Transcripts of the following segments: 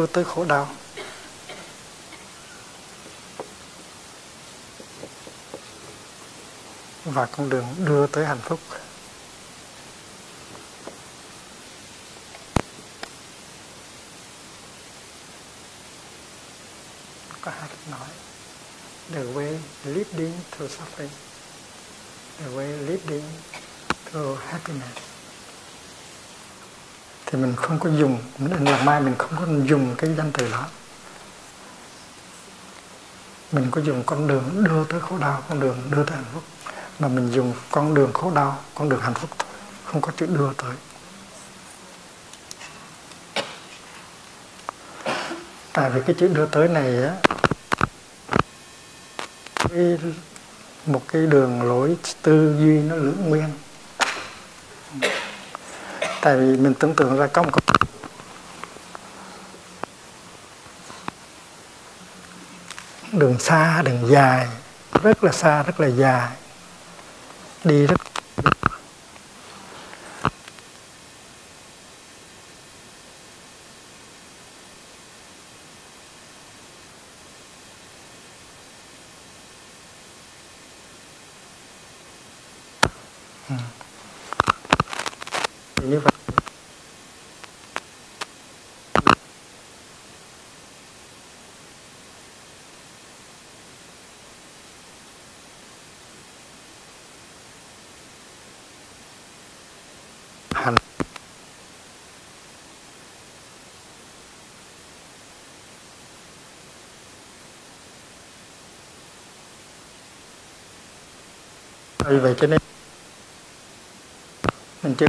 đưa tới khổ đau. Và con đường đưa tới hạnh phúc. Có hai cách nói. The way leading to suffering. The way leading to happiness thì mình không có dùng mình làm mai mình không có dùng cái danh từ đó. Mình có dùng con đường đưa tới khổ đau, con đường đưa tới hạnh phúc. Mà mình dùng con đường khổ đau, con đường hạnh phúc thôi, không có chữ đưa tới. Tại vì cái chữ đưa tới này á, cái một cái đường lối tư duy nó lưỡng nguyên tại vì mình tưởng tượng ra có một đường xa, đường dài, rất là xa, rất là dài, đi rất như vậy hành vì vậy cho nên mình chưa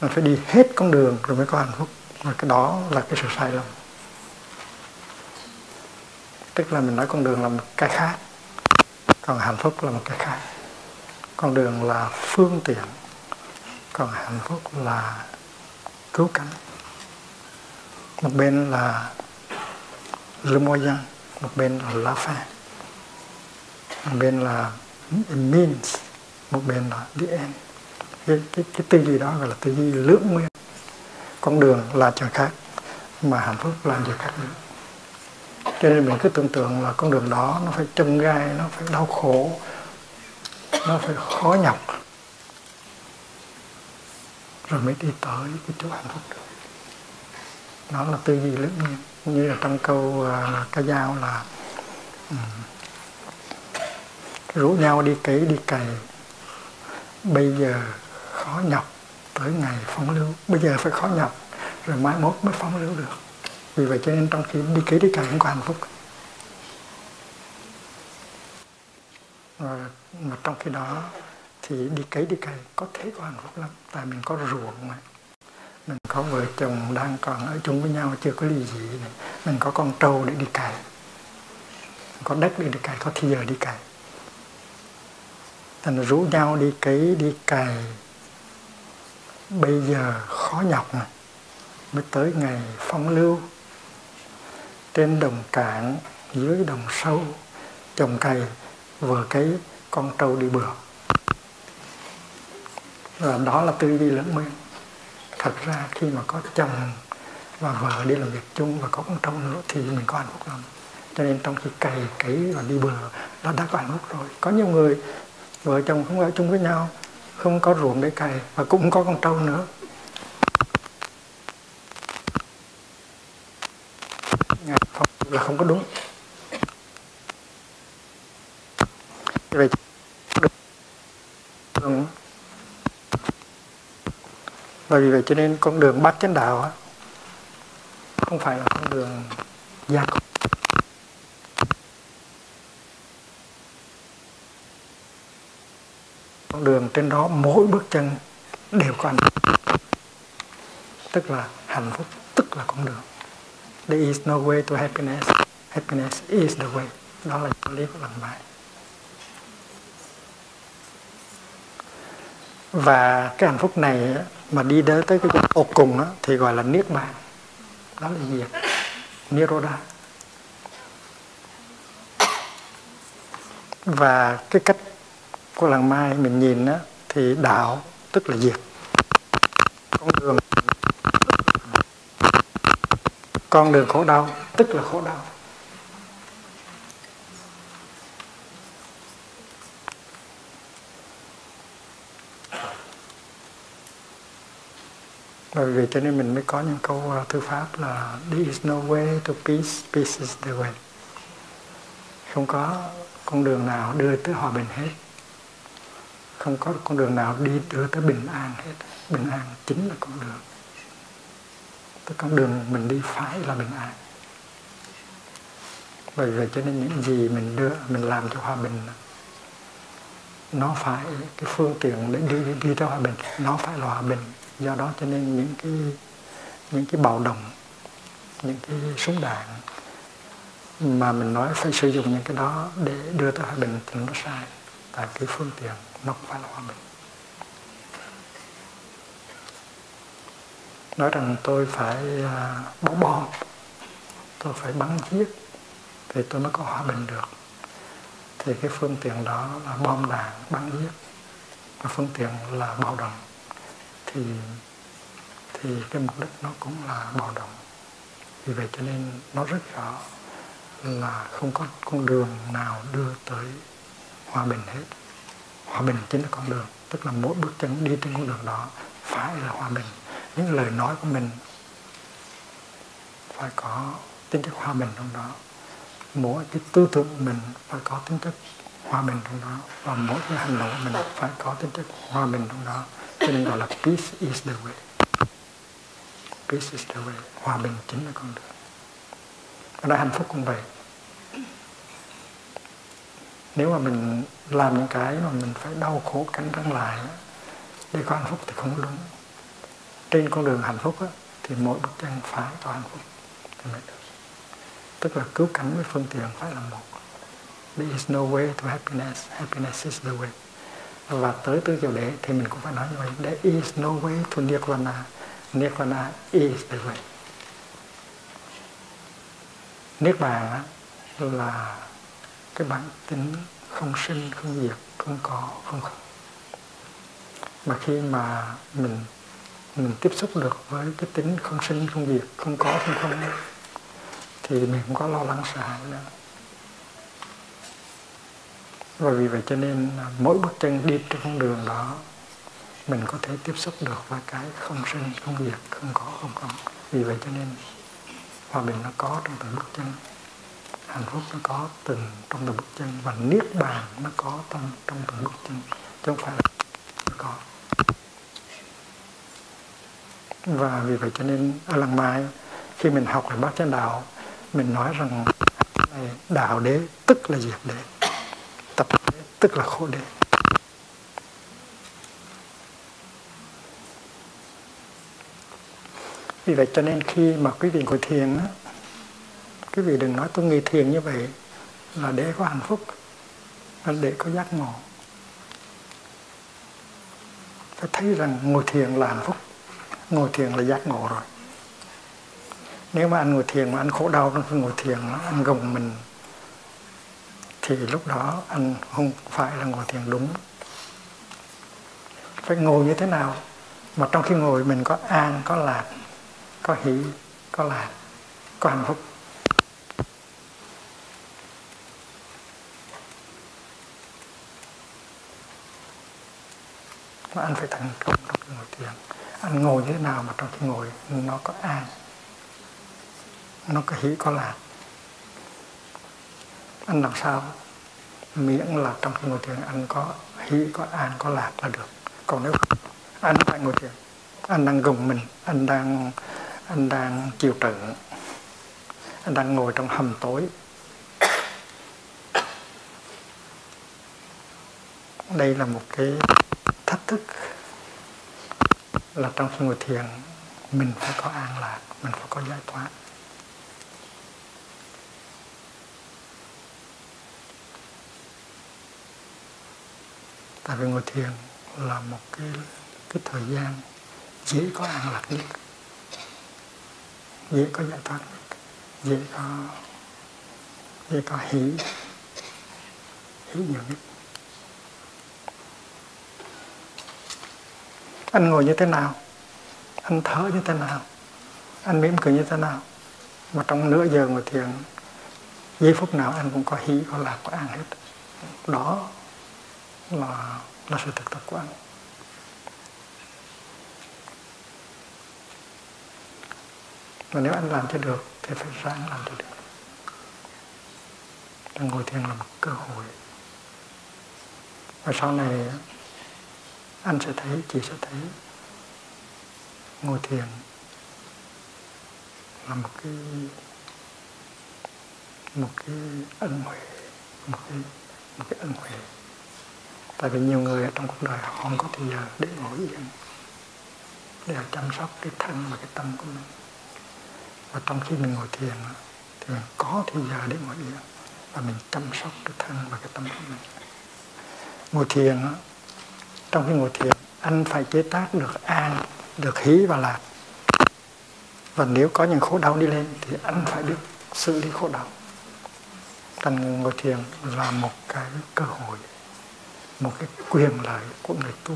mình phải đi hết con đường rồi mới có hạnh phúc và cái đó là cái sự sai lầm. Tức là mình nói con đường là một cái khác, còn hạnh phúc là một cái khác. Con đường là phương tiện, còn hạnh phúc là cứu cánh. Một bên là le dân một bên là lá fin một bên là means một bên là the end. Cái, cái, cái tư duy đó gọi là tư duy lưỡng nguyên. Con đường là chuyện khác mà hạnh phúc là gì khác nữa. Cho nên mình cứ tưởng tượng là con đường đó nó phải châm gai nó phải đau khổ nó phải khó nhọc. Rồi mới đi tới cái chỗ hạnh phúc. Được nó là tư duy lưỡng nguyên. Như là trong câu uh, ca dao là um, rủ nhau đi cấy, đi cày. Bây giờ khó nhọc tới ngày phóng lưu bây giờ phải khó nhọc, rồi mai mốt mới phóng lưu được. Vì vậy cho nên trong khi đi cấy, đi cày cũng có hạnh phúc và mà trong khi đó thì đi cấy, đi cày có thế có hạnh phúc lắm, tại mình có ruộng mà. Mình có vợ chồng đang còn ở chung với nhau, chưa có ly dị này. Mình có con trâu để đi cày. Có đất để đi cày, có thì giờ đi cày thành rủ nhau đi cấy, đi cày. Bây giờ khó nhọc này mới tới ngày phong lưu. Trên đồng cạn, dưới đồng sâu trồng cày vừa cấy, con trâu đi bừa. Và đó là tư duy lẫn nguyên thật ra khi mà có chồng và vợ đi làm việc chung và có con trâu nữa thì mình có hạnh phúc lắm. Cho nên trong khi cày, cấy và đi bừa, nó đã có hạnh phúc rồi. Có nhiều người vợ chồng không ở chung với nhau, không có ruộng để cày và cũng có con trâu nữa. Là không có đúng. Vậy đường. Và vì vậy cho nên con đường bát chánh đạo không phải là con đường gia công. Con đường trên đó mỗi bước chân đều có hạnh phúc. Tức là hạnh phúc tức là con đường. There is no way to happiness. Happiness is the way. Đó là lý của lần bài và cái hạnh phúc này mà đi đến tới cái tột cùng đó, thì gọi là niết bàn. Đó là gì niroda và cái cách của làng mai mình nhìn á, thì đạo tức là diệt. Con đường con đường khổ đau tức là khổ đau. Bởi vì cho nên mình mới có những câu à, thư pháp là there is no way to peace peace is the way. Không có con đường nào đưa tới hòa bình hết không có con đường nào đi đưa tới bình an hết. Bình an chính là con đường. Cái con đường mình đi phải là bình an. Bởi vậy cho nên những gì mình đưa mình làm cho hòa bình nó phải cái phương tiện để đi đi, đi tới hòa bình nó phải là hòa bình. Do đó cho nên những cái những cái bạo động những cái súng đạn mà mình nói phải sử dụng những cái đó để đưa tới hòa bình thì nó sai tại cái phương tiện nó không phải là hòa bình. Nói rằng tôi phải à, bom tôi phải bắn giết thì tôi mới có hòa bình được. Thì cái phương tiện đó là bom đạn bắn giết. Và phương tiện là bạo động. Thì thì cái mục đích nó cũng là bạo động. Vì vậy cho nên nó rất rõ là không có con đường nào đưa tới hòa bình hết. Hòa bình chính là con đường, tức là mỗi bước chân đi trên con đường đó phải là hòa bình. Những lời nói của mình phải có tính chất hòa bình trong đó. Mỗi cái tư tưởng của mình phải có tính chất hòa bình trong đó. Và mỗi cái hành động của mình phải có tính chất hòa bình trong đó. Cho nên gọi là peace is the way. Peace is the way. Hòa bình chính là con đường. Và đó hạnh phúc cũng vậy nếu mà mình làm những cái mà mình phải đau khổ cắn răng lại để có hạnh phúc thì không đúng. Trên con đường hạnh phúc á, thì mỗi bước chân phải có hạnh phúc. Thì mới được tức là cứu cánh với phương tiện phải là một. There is no way to happiness. Happiness is the way. Và tới tư kiểu đế thì mình cũng phải nói như vậy. There is no way to nirvana. Nirvana is the way. Niết bàn là cái bản tính không sinh, không diệt, không có, không không mà khi mà mình mình tiếp xúc được với cái tính không sinh, không diệt, không có, không không thì mình không có lo lắng, sợ hãi nữa và vì vậy cho nên mỗi bước chân đi trên con đường đó, mình có thể tiếp xúc được với cái không sinh, không diệt, không có, không không vì vậy cho nên hòa bình nó có trong từng bước chân hạnh phúc nó có từng, trong từng bước chân và niết bàn nó có trong trong từng bước chân. Chứ không phải là nó có. Và vì vậy cho nên ở lần mai, khi mình học về bát chánh đạo, mình nói rằng đạo đế tức là diệt đế, tập đế tức là khổ đế. Vì vậy cho nên khi mà quý vị ngồi thiền á quý vị đừng nói tôi nghi thiền như vậy là để có hạnh phúc, là để có giác ngộ. Phải thấy rằng ngồi thiền là hạnh phúc, ngồi thiền là giác ngộ rồi. Nếu mà anh ngồi thiền mà anh khổ đau trong khi ngồi thiền, anh gồng mình, thì lúc đó anh không phải là ngồi thiền đúng. Phải ngồi như thế nào? Mà trong khi ngồi mình có an, có lạc, có hỷ, có lạc, có hạnh phúc. Mà anh phải thành công trong khi ngồi thiền anh ngồi như thế nào mà trong khi ngồi nó có an nó có hỷ có lạc anh làm sao? Miễn là trong khi ngồi thiền anh có hỷ có an, có lạc là được. Còn nếu anh phải ngồi thiền anh đang gồng mình anh đang anh đang chịu trận anh đang ngồi trong hầm tối. Đây là một cái thách thức là trong ngồi thiền, mình phải có an lạc, mình phải có giải thoát. Tại vì ngồi thiền là một cái cái thời gian dễ có an lạc nhất, dễ có giải thoát nhất, dễ có dễ có hỷ hỷ nhiều nhất. Anh ngồi như thế nào? Anh thở như thế nào? Anh mỉm cười như thế nào? Mà trong nửa giờ ngồi thiền, giây phút nào anh cũng có hỷ có lạc, có an hết. Đó là là sự thực tập của anh. Mà nếu anh làm cho được, thì phải ráng làm cho được. Đang ngồi thiền là một cơ hội. Và sau này anh sẽ thấy chị sẽ thấy. Ngồi thiền là một cái một cái ân huệ, một cái một cái ân huệ. Tại vì nhiều người ở trong cuộc đời họ không có thời giờ để ngồi yên để chăm sóc cái thân và cái tâm của mình. Và trong khi mình ngồi thiền thì mình có thời giờ để ngồi yên và mình chăm sóc cái thân và cái tâm của mình. Ngồi thiền trong khi ngồi thiền, anh phải chế tác được an, được hí và lạc và nếu có những khổ đau đi lên thì anh phải biết xử lý khổ đau. Thành ngồi thiền là một cái cơ hội, một cái quyền lợi của người tu.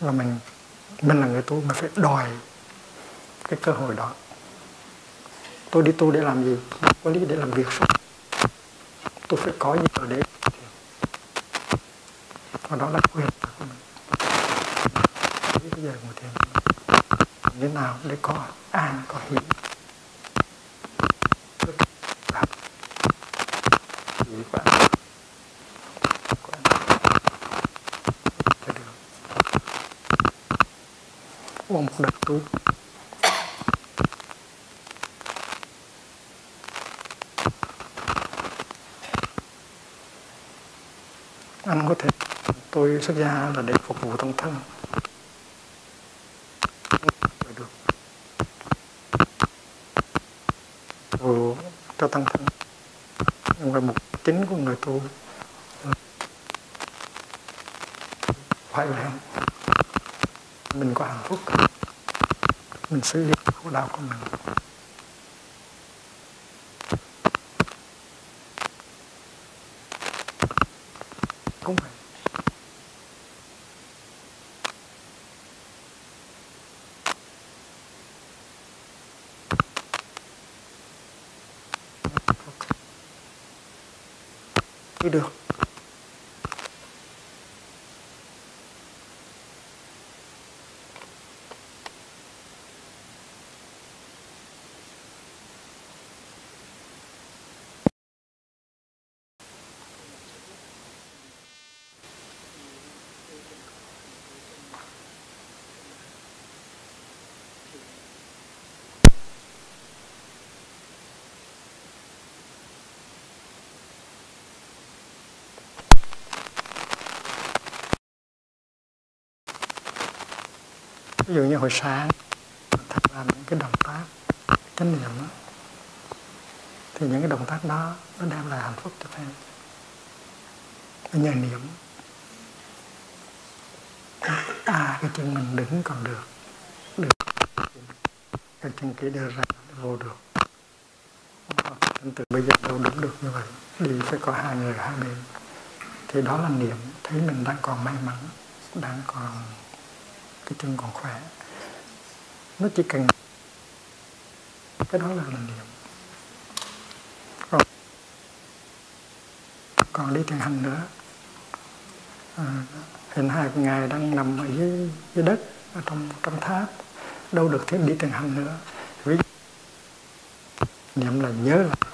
Và mình mình là người tu mà phải đòi cái cơ hội đó tôi đi tu để làm gì? Có lý để làm việc phật tôi phải có gì ở đấy? Và đó là quyền của mình. Bây giờ ngồi thiền như thế nào để có an, có hỷ? Một đợt tu. Anh có thể. Tôi xuất gia là để phục vụ tăng thân. Được vụ cho tăng thân. Nhưng mà mục chính của người tu phải là mình có hạnh phúc. Mình xử lý khổ đau của mình cũng vậy đi được ví dụ như hồi sáng thật làm những cái động tác chánh niệm đó, thì những cái động tác đó nó đem lại hạnh phúc cho thầy nhờ niệm à cái chân mình đứng còn được được. Cái chân kia đưa ra vô được. Từ bây giờ đâu đứng được như vậy đi phải có hai người hai bên. Thì đó là niệm thấy mình đang còn may mắn đang còn cái chân còn khỏe. Nó chỉ cần cái đó là niệm. Còn, còn đi thiền hành nữa. À, hiện hai ngài đang nằm ở dưới, dưới đất ở trong trong tháp. Đâu được thêm đi thiền hành nữa. Vì niệm là nhớ lại.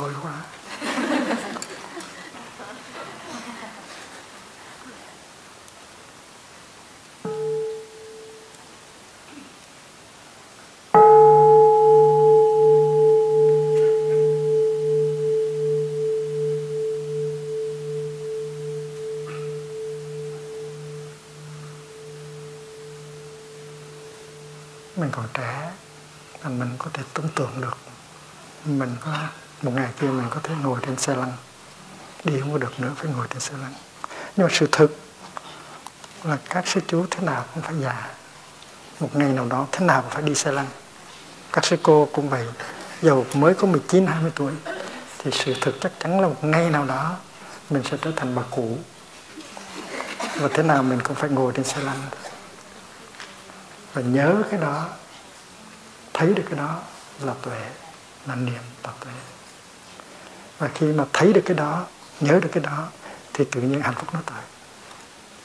Rối quá mình còn trẻ thành mình có thể tưởng tượng được mình có một ngày kia mình có thể ngồi trên xe lăn. Đi không có được nữa phải ngồi trên xe lăn. Nhưng mà sự thực là các sư chú thế nào cũng phải già. Một ngày nào đó thế nào cũng phải đi xe lăn. Các sư cô cũng vậy. Dầu mới có 19, 20 tuổi thì sự thực chắc chắn là một ngày nào đó mình sẽ trở thành bà cụ. Và thế nào mình cũng phải ngồi trên xe lăn. Và nhớ cái đó thấy được cái đó là tuệ là niệm và khi mà thấy được cái đó nhớ được cái đó thì tự nhiên hạnh phúc nó tới.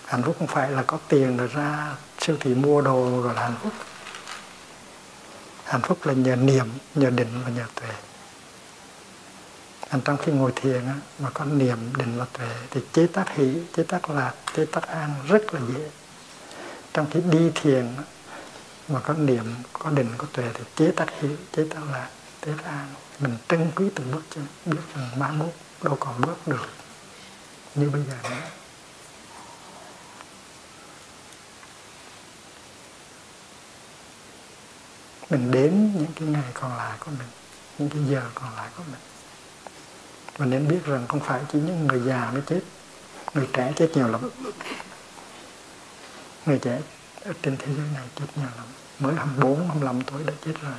Hạnh phúc không phải là có tiền rồi ra siêu thị mua đồ gọi là hạnh phúc. Hạnh phúc là nhờ niệm nhờ định và nhờ tuệ. Anh trong khi ngồi thiền á, mà có niệm định và tuệ thì chế tác hỷ chế tác lạc chế tác an rất là dễ. Trong khi đi thiền mà có niệm có định có tuệ thì chế tác hỷ chế tác lạc chế tác an mình trân quý từng bước chân biết rằng mai mốt đâu còn bước được như bây giờ nữa. Mình đến những cái ngày còn lại của mình những cái giờ còn lại của mình. Mình nên biết rằng không phải chỉ những người già mới chết người trẻ chết nhiều lắm. Người trẻ ở trên thế giới này chết nhiều lắm. Mới 24, 25 tuổi đã chết rồi.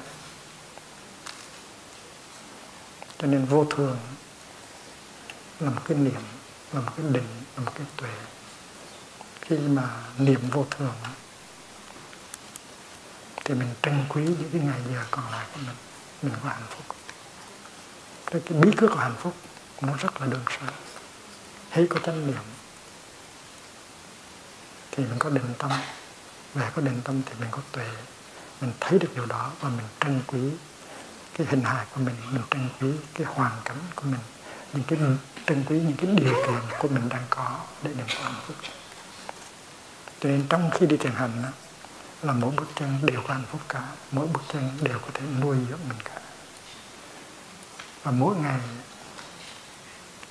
Cho nên vô thường là một cái niệm là một cái định là một cái tuệ. Khi mà niệm vô thường thì mình trân quý những cái ngày giờ còn lại của mình. Mình có hạnh phúc. Cái, cái bí quyết của hạnh phúc nó rất là đơn sơ. Thấy có chánh niệm thì mình có định tâm. Và có định tâm thì mình có tuệ. Mình thấy được điều đó và mình trân quý cái hình hài của mình mình trân quý cái hoàn cảnh của mình những cái trân quý những cái điều kiện của mình đang có để được có hạnh phúc cho nên trong khi đi thiền hành đó, là mỗi bước chân đều có hạnh phúc cả mỗi bước chân đều có thể nuôi dưỡng mình cả. Và mỗi ngày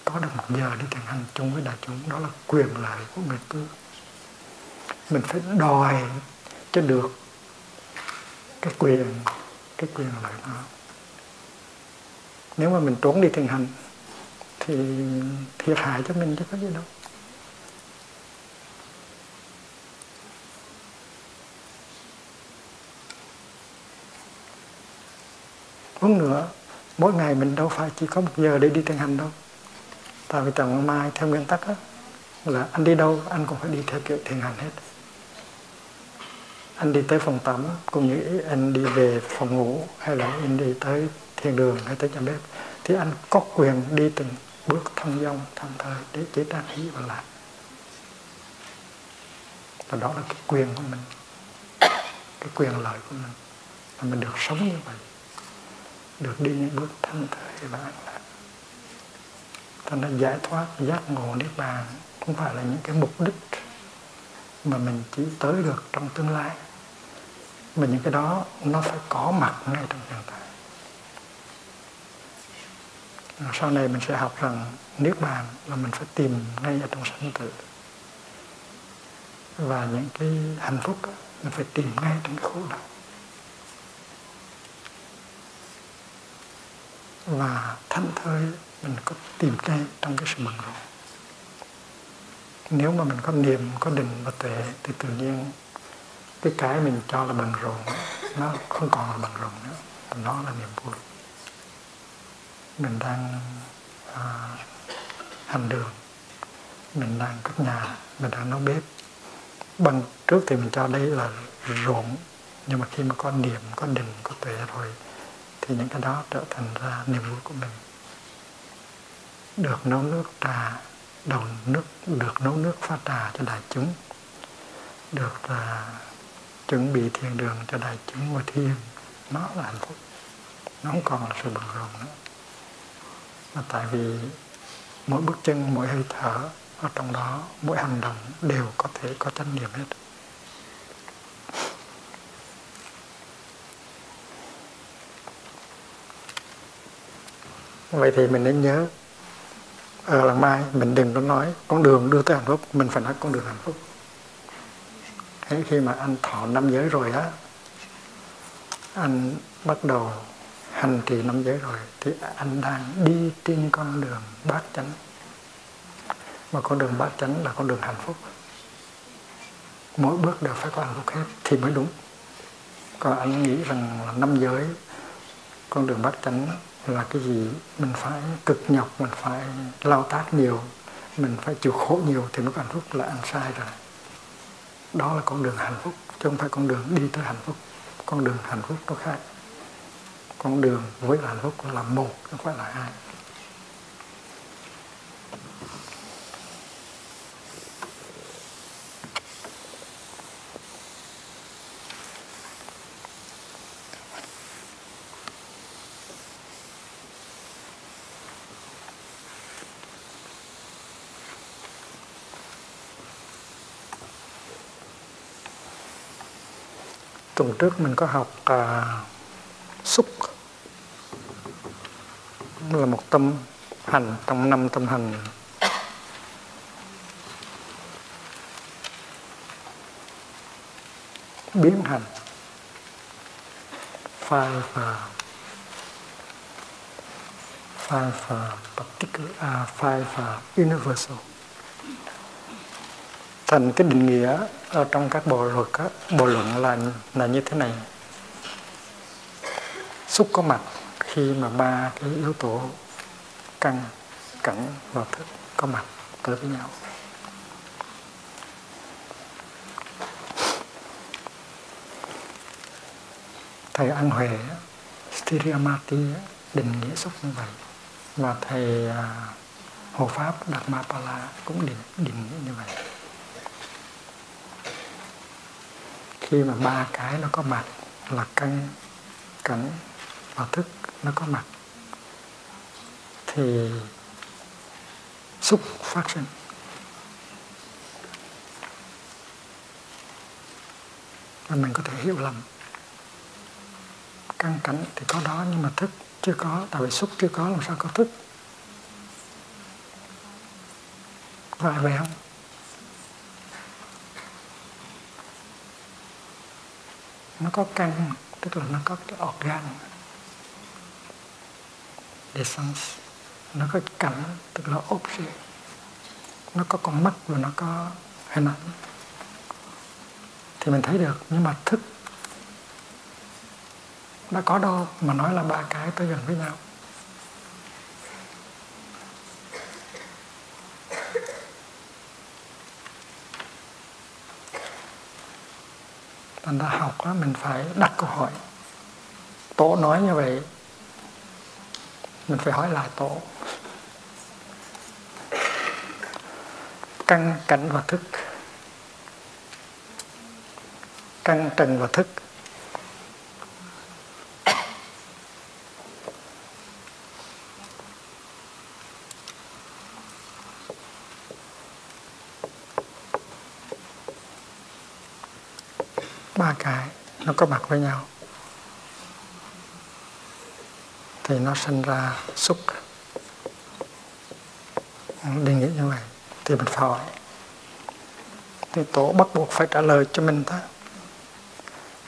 có được một giờ đi thiền hành chung với đại chúng đó là quyền lợi của người tu. Mình phải đòi cho được cái quyền cái quyền lợi đó nếu mà mình trốn đi thiền hành thì thiệt hại cho mình chứ có gì đâu Hơn nữa, mỗi ngày mình đâu phải chỉ có một giờ để đi thiền hành đâu. Tại vì tầng Mai theo nguyên tắc đó, là anh đi đâu anh cũng phải đi theo kiểu thiền hành hết. Anh đi tới phòng tắm cũng như anh đi về phòng ngủ hay là anh đi tới thiền đường hay tới nhà bếp thì anh có quyền đi từng bước thông dong thong thời để chế tác ý và làm. Và đó là cái quyền của mình, cái quyền lợi của mình. Và mình được sống như vậy, được đi những bước thăng thời và an lạc. Thành ra giải thoát, giác ngộ niết bàn không phải là những cái mục đích mà mình chỉ tới được trong tương lai. Mà những cái đó nó phải có mặt ngay trong hiện tại sau này mình sẽ học rằng niết bàn là mình phải tìm ngay ở trong sanh tử. Và những cái hạnh phúc đó, mình phải tìm ngay trong cái khổ đau. Và thanh thơi mình có tìm ngay trong cái sự bận rộn nếu mà mình có niềm có định và tuệ thì tự nhiên cái cái mình cho là bận rộn nó không còn là bận rộn nữa. Nó là niềm vui mình đang à, hành đường. Mình đang cất nhà mình đang nấu bếp. Bằng trước thì mình cho đây là ruộng, nhưng mà khi mà có niệm có định có tuệ rồi thì những cái đó trở thành ra niềm vui của mình. Được nấu nước trà đầu nước được nấu nước pha trà cho đại chúng. Được là chuẩn bị thiền đường cho đại chúng ngồi thiền nó là hạnh phúc. Nó không còn là sự bận rộn nữa mà tại vì mỗi bước chân, mỗi hơi thở ở trong đó, mỗi hành động đều có thể có chánh niệm hết. Vậy thì mình nên nhớ à, ở lần mai mình đừng có nói, con đường đưa tới hạnh phúc, mình phải nói con đường hạnh phúc. Thế khi mà anh thọ năm giới rồi á, anh bắt đầu hành trì năm giới rồi, thì anh đang đi trên con đường bát chánh. Mà con đường bát chánh là con đường hạnh phúc. Mỗi bước đều phải có hạnh phúc hết thì mới đúng. Còn anh nghĩ rằng là năm giới, con đường bát chánh là cái gì? Mình phải cực nhọc, mình phải lao tác nhiều, mình phải chịu khổ nhiều thì mới có hạnh phúc là anh sai rồi. Đó là con đường hạnh phúc, chứ không phải con đường đi tới hạnh phúc. Con đường hạnh phúc nó khác con đường với hạnh phúc là một không phải là hai. Tuần trước mình có học à, xúc là một tâm hành trong năm, tâm hành. Biến hành. Phai phà phai phà particular à, phai five universal. Thành cái định nghĩa ở trong các bộ luật các bộ luận là là như thế này. Xúc có mặt khi mà ba cái yếu tố căn cảnh và thức có mặt tới với nhau. Thầy An Huệ Stiriamati định nghĩa xúc như vậy và thầy à, Hồ Pháp Đạt Ma Pala cũng định định nghĩa như vậy. Khi mà ba cái nó có mặt là căn cảnh và thức nó có mặt. Thì xúc phát sinh. Và mình có thể hiểu lầm. Căn cảnh thì có đó nhưng mà thức chưa có, tại vì xúc chưa có, làm sao có thức? Phải vậy không? Nó có căn, tức là nó có cái organ essence. Nó có cảnh tức là object nó có con mắt và nó có hình ảnh. Thì mình thấy được nhưng mà thức đã có đâu mà nói là ba cái tới gần với nhau. Thành ra học đó, mình phải đặt câu hỏi. Tổ nói như vậy mình phải hỏi lại tổ. Căn cảnh và thức. Căn trần và thức. Ba cái nó có mặt với nhau. Thì nó sinh ra xúc định nghĩa như vậy thì mình phải hỏi thì tổ bắt buộc phải trả lời cho mình ta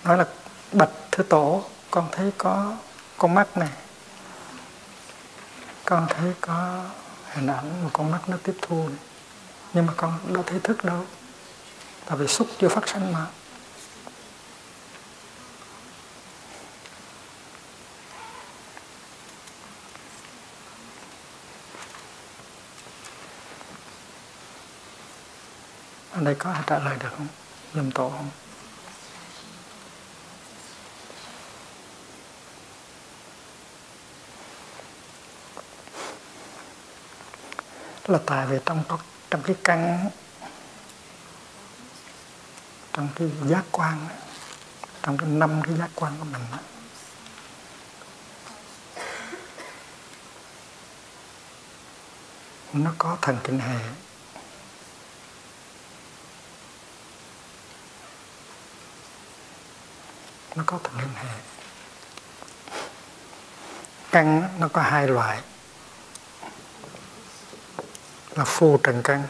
nói là bạch thứ tổ, con thấy có, con mắt này. Con thấy có hình ảnh mà con mắt nó tiếp thu này. nhưng mà con đâu thấy thức đâu. Tại vì xúc chưa phát sinh mà. Đây có trả lời được không? Dùm tổ không? Là tại vì trong trong cái căn, trong cái giác quan, trong cái năm cái giác quan của mình nó có thần kinh hệ. Nó có thần liên hệ. Căn nó có hai loại. Là phu trần căn.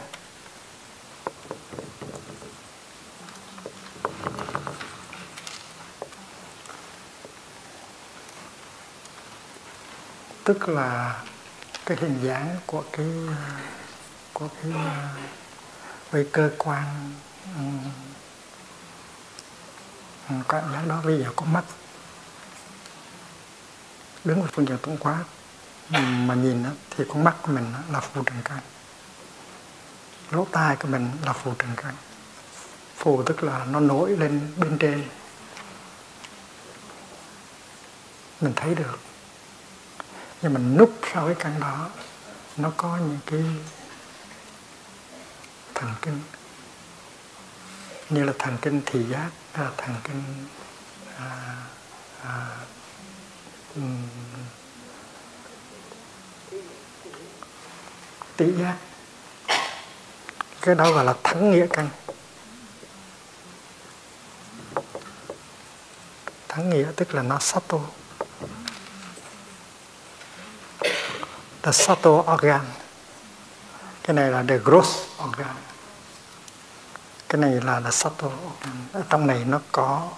Tức là cái hình dáng của cái của cái ờ, với cơ quan ừ, Ừ, cảm giác đó bây giờ có mắt. Đứng ở phương diện tổng quát mà nhìn đó, thì con mắt của mình là phù trần căn lỗ tai của mình là phù trần căn phù tức là nó nổi lên bên trên. Mình thấy được. Nhưng mình núp sau cái căn đó nó có những cái thần kinh như là thần kinh thị giác là thần kinh à, à, um, tỷ giác. Cái đó gọi là thắng nghĩa căn. Thắng nghĩa tức là nó sato. The sato organ. Cái này là the gross organ cái này là là subtle ở trong này nó có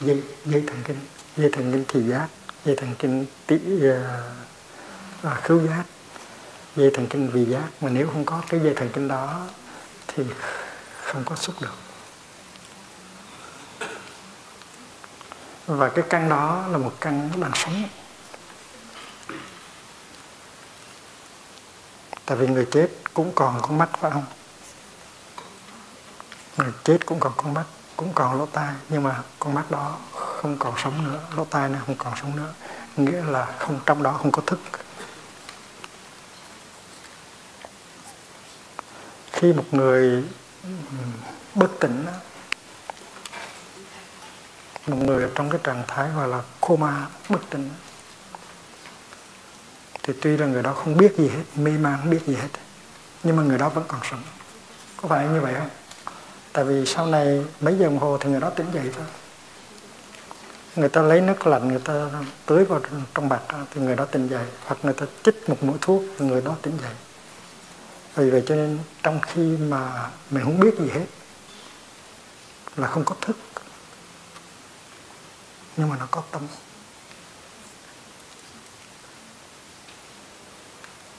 dây dây thần kinh dây thần kinh thị giác dây thần kinh tị uh, khứu giác dây thần kinh vị giác. Mà nếu không có cái dây thần kinh đó thì không có xúc được. Và cái căn đó là một căn đang sống. Tại vì người chết cũng còn con mắt phải không? Người chết cũng còn con mắt, cũng còn lỗ tai, nhưng mà con mắt đó không còn sống nữa, lỗ tai nó không còn sống nữa. Nghĩa là không, trong đó không có thức. Khi một người bất tỉnh một người trong cái trạng thái gọi là coma bất tỉnh, thì tuy là người đó không biết gì hết, mê man không biết gì hết, nhưng mà người đó vẫn còn sống. Có phải như vậy không? Tại vì sau này mấy giờ đồng hồ thì người đó tỉnh dậy thôi. Người ta lấy nước lạnh, người ta tưới vào trong bạc thì người đó tỉnh dậy. Hoặc người ta chích một mũi thuốc thì người đó tỉnh dậy. Vì vậy cho nên trong khi mà mình không biết gì hết là không có thức. Nhưng mà nó có tâm.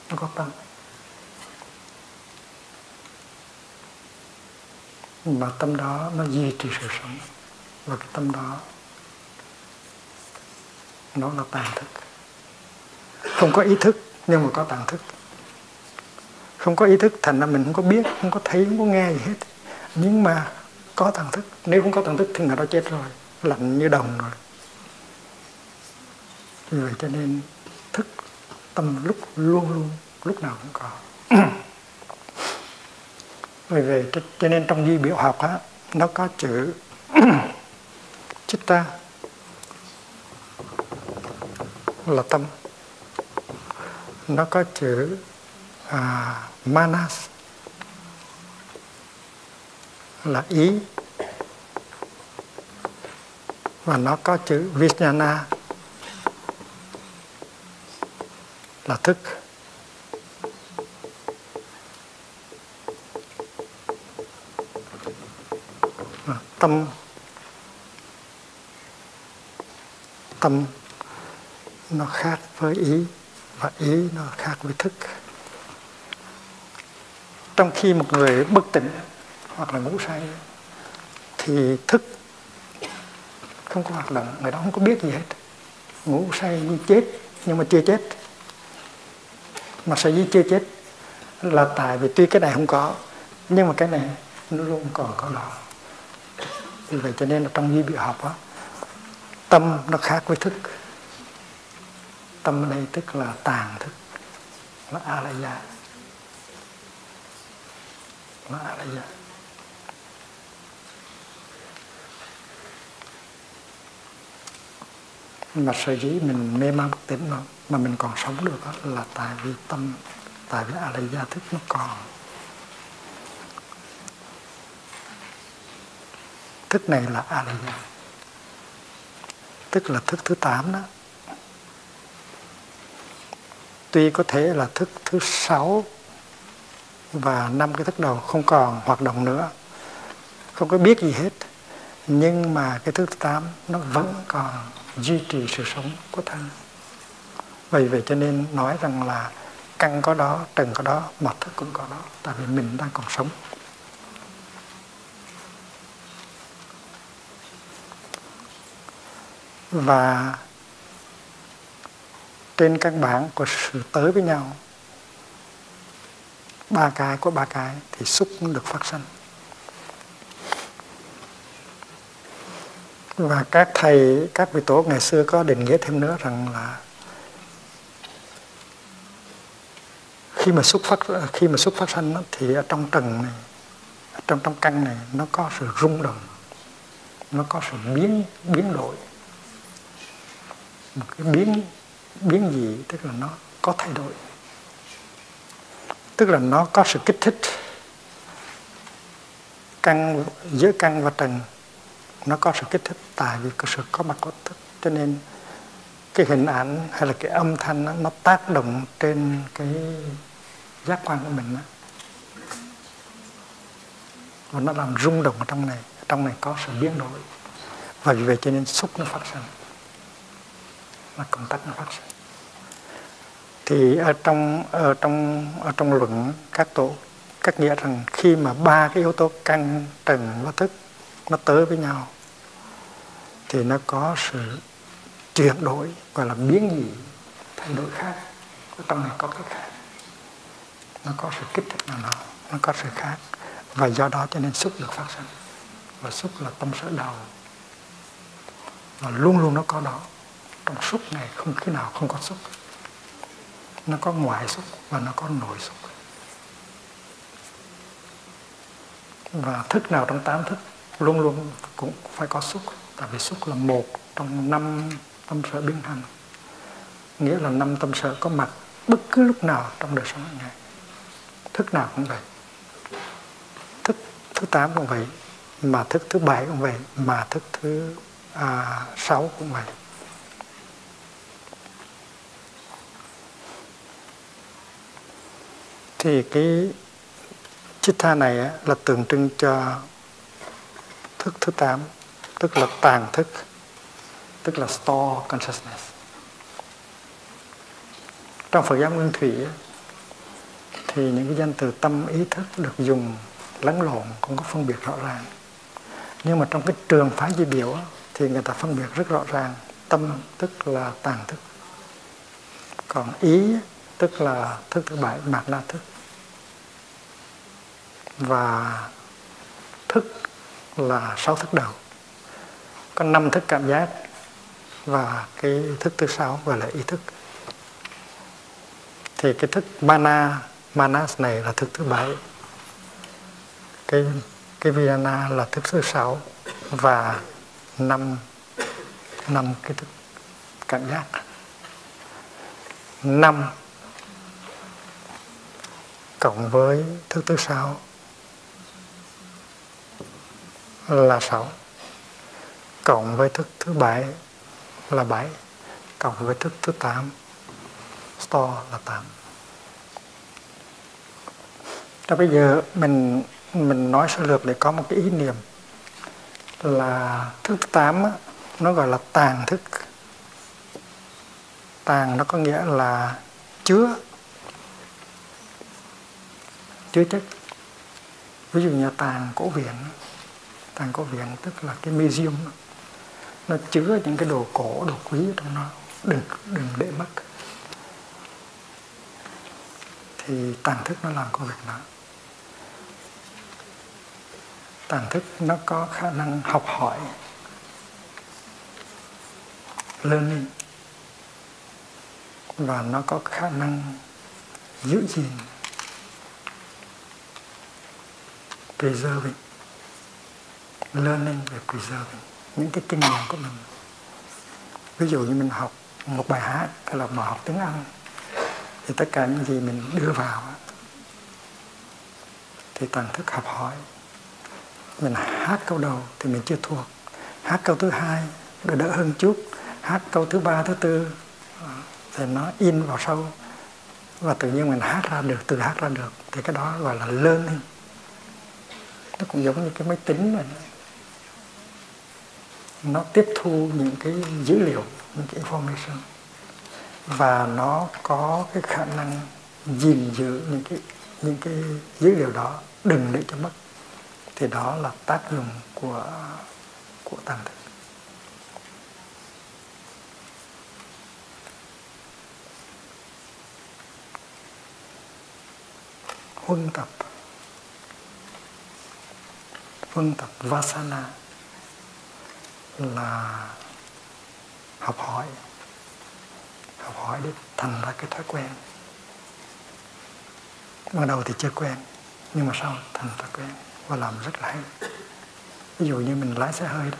Nó có tâm. Mà tâm đó nó duy trì sự sống. Và cái tâm đó, nó là tàn thức. Không có ý thức, nhưng mà có tàn thức. Không có ý thức thành ra mình không có biết, không có thấy, không có nghe gì hết. Nhưng mà có tàn thức. Nếu không có tàn thức thì người đó chết rồi, lạnh như đồng rồi. Vì vậy cho nên thức tâm lúc luôn luôn, lúc nào cũng có. vì vậy cho nên trong di biểu học á nó có chữ chitta là tâm. Nó có chữ à, manas là ý. Và nó có chữ vijnana là thức. Tâm. Tâm nó khác với ý và ý nó khác với thức. Trong khi một người bất tỉnh hoặc là ngủ say thì thức không có hoạt động, người đó không có biết gì hết. Ngủ say như chết, nhưng mà chưa chết. Mà sở dĩ chưa chết là tại vì tuy cái này không có, nhưng mà cái này nó luôn còn có đó vì vậy cho nên là trong di bị học á tâm nó khác với thức. Tâm ở đây tức là tàng thức là alaya là alaya mà sở dĩ mình mê man bất tỉnh mà, mà mình còn sống được đó, là tại vì tâm tại vì a la gia thức nó còn. Thức này là a tức là thức thứ tám đó. Tuy có thể là thức thứ sáu và năm cái thức đầu không còn hoạt động nữa, không có biết gì hết, nhưng mà cái thức thứ tám nó vẫn còn duy trì sự sống của thân. Vì vậy cho nên nói rằng là căn có đó, trần có đó mặt thức cũng có đó, tại vì mình đang còn sống. Và trên căn bản của sự tới với nhau. Ba cái của ba cái thì xúc cũng được phát sinh và các thầy, các vị tổ ngày xưa có định nghĩa thêm nữa rằng là khi mà xúc phát, khi mà xúc phát sinh thì ở trong trần này, trong trong căn này, nó có sự rung động, nó có sự biến biến đổi một cái biến biến gì tức là nó có thay đổi. Tức là nó có sự kích thích. Căn giữa căn và trần nó có sự kích thích tại vì có sự có mặt có thức cho nên cái hình ảnh hay là cái âm thanh đó, nó tác động trên cái giác quan của mình đó. và nó làm rung động ở trong này. Trong này có sự biến đổi. Và vì vậy cho nên xúc nó phát sinh là công tắc nó phát sinh thì ở trong ở trong ở trong luận các tổ, các nghĩa rằng khi mà ba cái yếu tố căn trần và thức, nó tới với nhau, thì nó có sự chuyển đổi, gọi là biến dị thay đổi khác. Ở trong này có cái khác. Nó có sự kích thích nào đó, nó có sự khác. Và do đó cho nên xúc được phát sinh. Và xúc là tâm sở đầu. Và luôn luôn nó có đó trong suốt này không khi nào không có xúc. Nó có ngoại xúc và nó có nội xúc. Và thức nào trong tám thức luôn luôn cũng phải có xúc. Tại vì xúc là một trong năm tâm sở biến hành. Nghĩa là năm tâm sở có mặt bất cứ lúc nào trong đời sống hàng ngày. Thức nào cũng vậy. Thức thứ tám cũng vậy mà thức thứ bảy cũng vậy mà thức thứ à, sáu cũng vậy. Thì cái chitta này là tượng trưng cho thức thứ tám, tức là tàng thức, tức là store consciousness. Trong Phật giáo Nguyên Thủy thì những cái danh từ tâm ý thức được dùng lẫn lộn cũng có phân biệt rõ ràng. Nhưng mà trong cái trường phái di biểu thì người ta phân biệt rất rõ ràng, tâm tức là tàng thức. Còn ý tức là thức thứ bảy, mạt na thức và thức là sáu thức đầu. Có năm thức cảm giác và cái thức thứ sáu gọi là ý thức. Thì cái thức mana, manas này là thức thứ bảy. Cái cái viana là thức thứ sáu và năm năm cái thức cảm giác. Năm cộng với thức thứ sáu là sáu. Cộng với thức thứ bảy là bảy. Cộng với thức thứ tám store là tám. Cho bây giờ mình mình nói sơ lược để có một cái ý niệm là thức thứ tám nó gọi là tàng thức. Tàng nó có nghĩa là chứa chứa chất. Ví dụ như tàng cổ viện tàng cổ viện tức là cái museum nó chứa những cái đồ cổ, đồ quý trong nó. Đừng đừng để mất. Thì tàng thức nó làm công việc đó. Tàng thức nó có khả năng học hỏi, learning, và nó có khả năng giữ gìn, preserving learning và preserving những cái kinh nghiệm của mình. Ví dụ như mình học một bài hát hay là mà học tiếng Anh, thì tất cả những gì mình đưa vào thì tầng thức học hỏi. Mình hát câu đầu thì mình chưa thuộc. Hát câu thứ hai đỡ đỡ hơn chút. Hát câu thứ ba, thứ tư à, thì nó in vào sâu. Và tự nhiên mình hát ra được từ hát ra được, thì cái đó gọi là learning. Nó cũng giống như cái máy tính này nó tiếp thu những cái dữ liệu, những cái information. Và nó có cái khả năng gìn giữ những cái những cái dữ liệu đó, đừng để cho mất. Thì đó là tác dụng của của tăng thức huân tập. Huân tập vasana là học hỏi học hỏi để thành ra cái thói quen. Ban đầu thì chưa quen, nhưng mà sau thành thói quen và làm rất là hay. Ví dụ như mình lái xe hơi đó.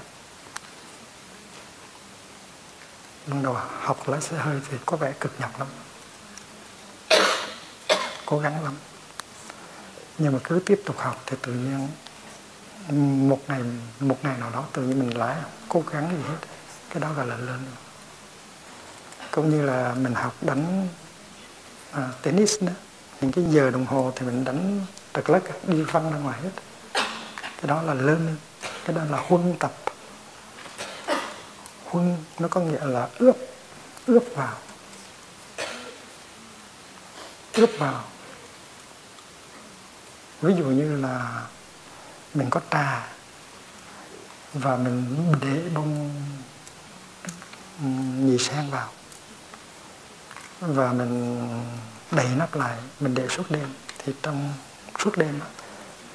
Ban đầu học lái xe hơi thì có vẻ cực nhọc lắm, cố gắng lắm. Nhưng mà cứ tiếp tục học thì tự nhiên một ngày một ngày nào đó tự nhiên mình lái cố gắng gì hết. Cái đó gọi là lên cũng như là mình học đánh à, tennis nữa. Những cái giờ đồng hồ thì mình đánh trật lất đi văng ra ngoài hết. Cái đó là learning. Cái đó là huân tập. Huân nó có nghĩa là ướp ướp vào. Ướp vào. Ví dụ như là mình có trà và mình để bông nhì sen vào. Và mình đậy nắp lại, mình để suốt đêm. Thì trong suốt đêm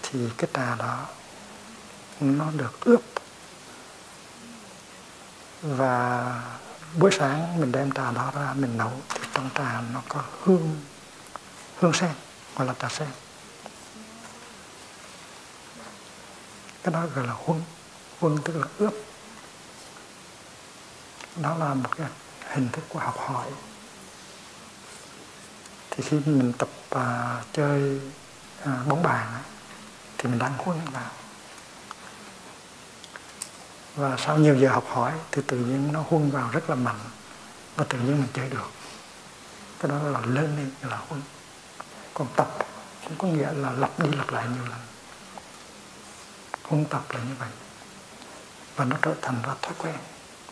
thì cái trà đó nó được ướp. Và buổi sáng mình đem trà đó ra, mình nấu. Thì trong trà nó có hương hương sen, gọi là trà sen. cái đó gọi là huân. Huân tức là ướp đó là một cái hình thức của học hỏi. Thì khi mình tập à, chơi à, bóng bàn thì mình đang huân vào. Và sau nhiều giờ học hỏi thì tự nhiên nó huân vào rất là mạnh và tự nhiên mình chơi được. Cái đó là lên là huân. Còn tập cũng có nghĩa là lặp đi lặp lại nhiều lần huân tập là như vậy. Và nó trở thành ra thói quen.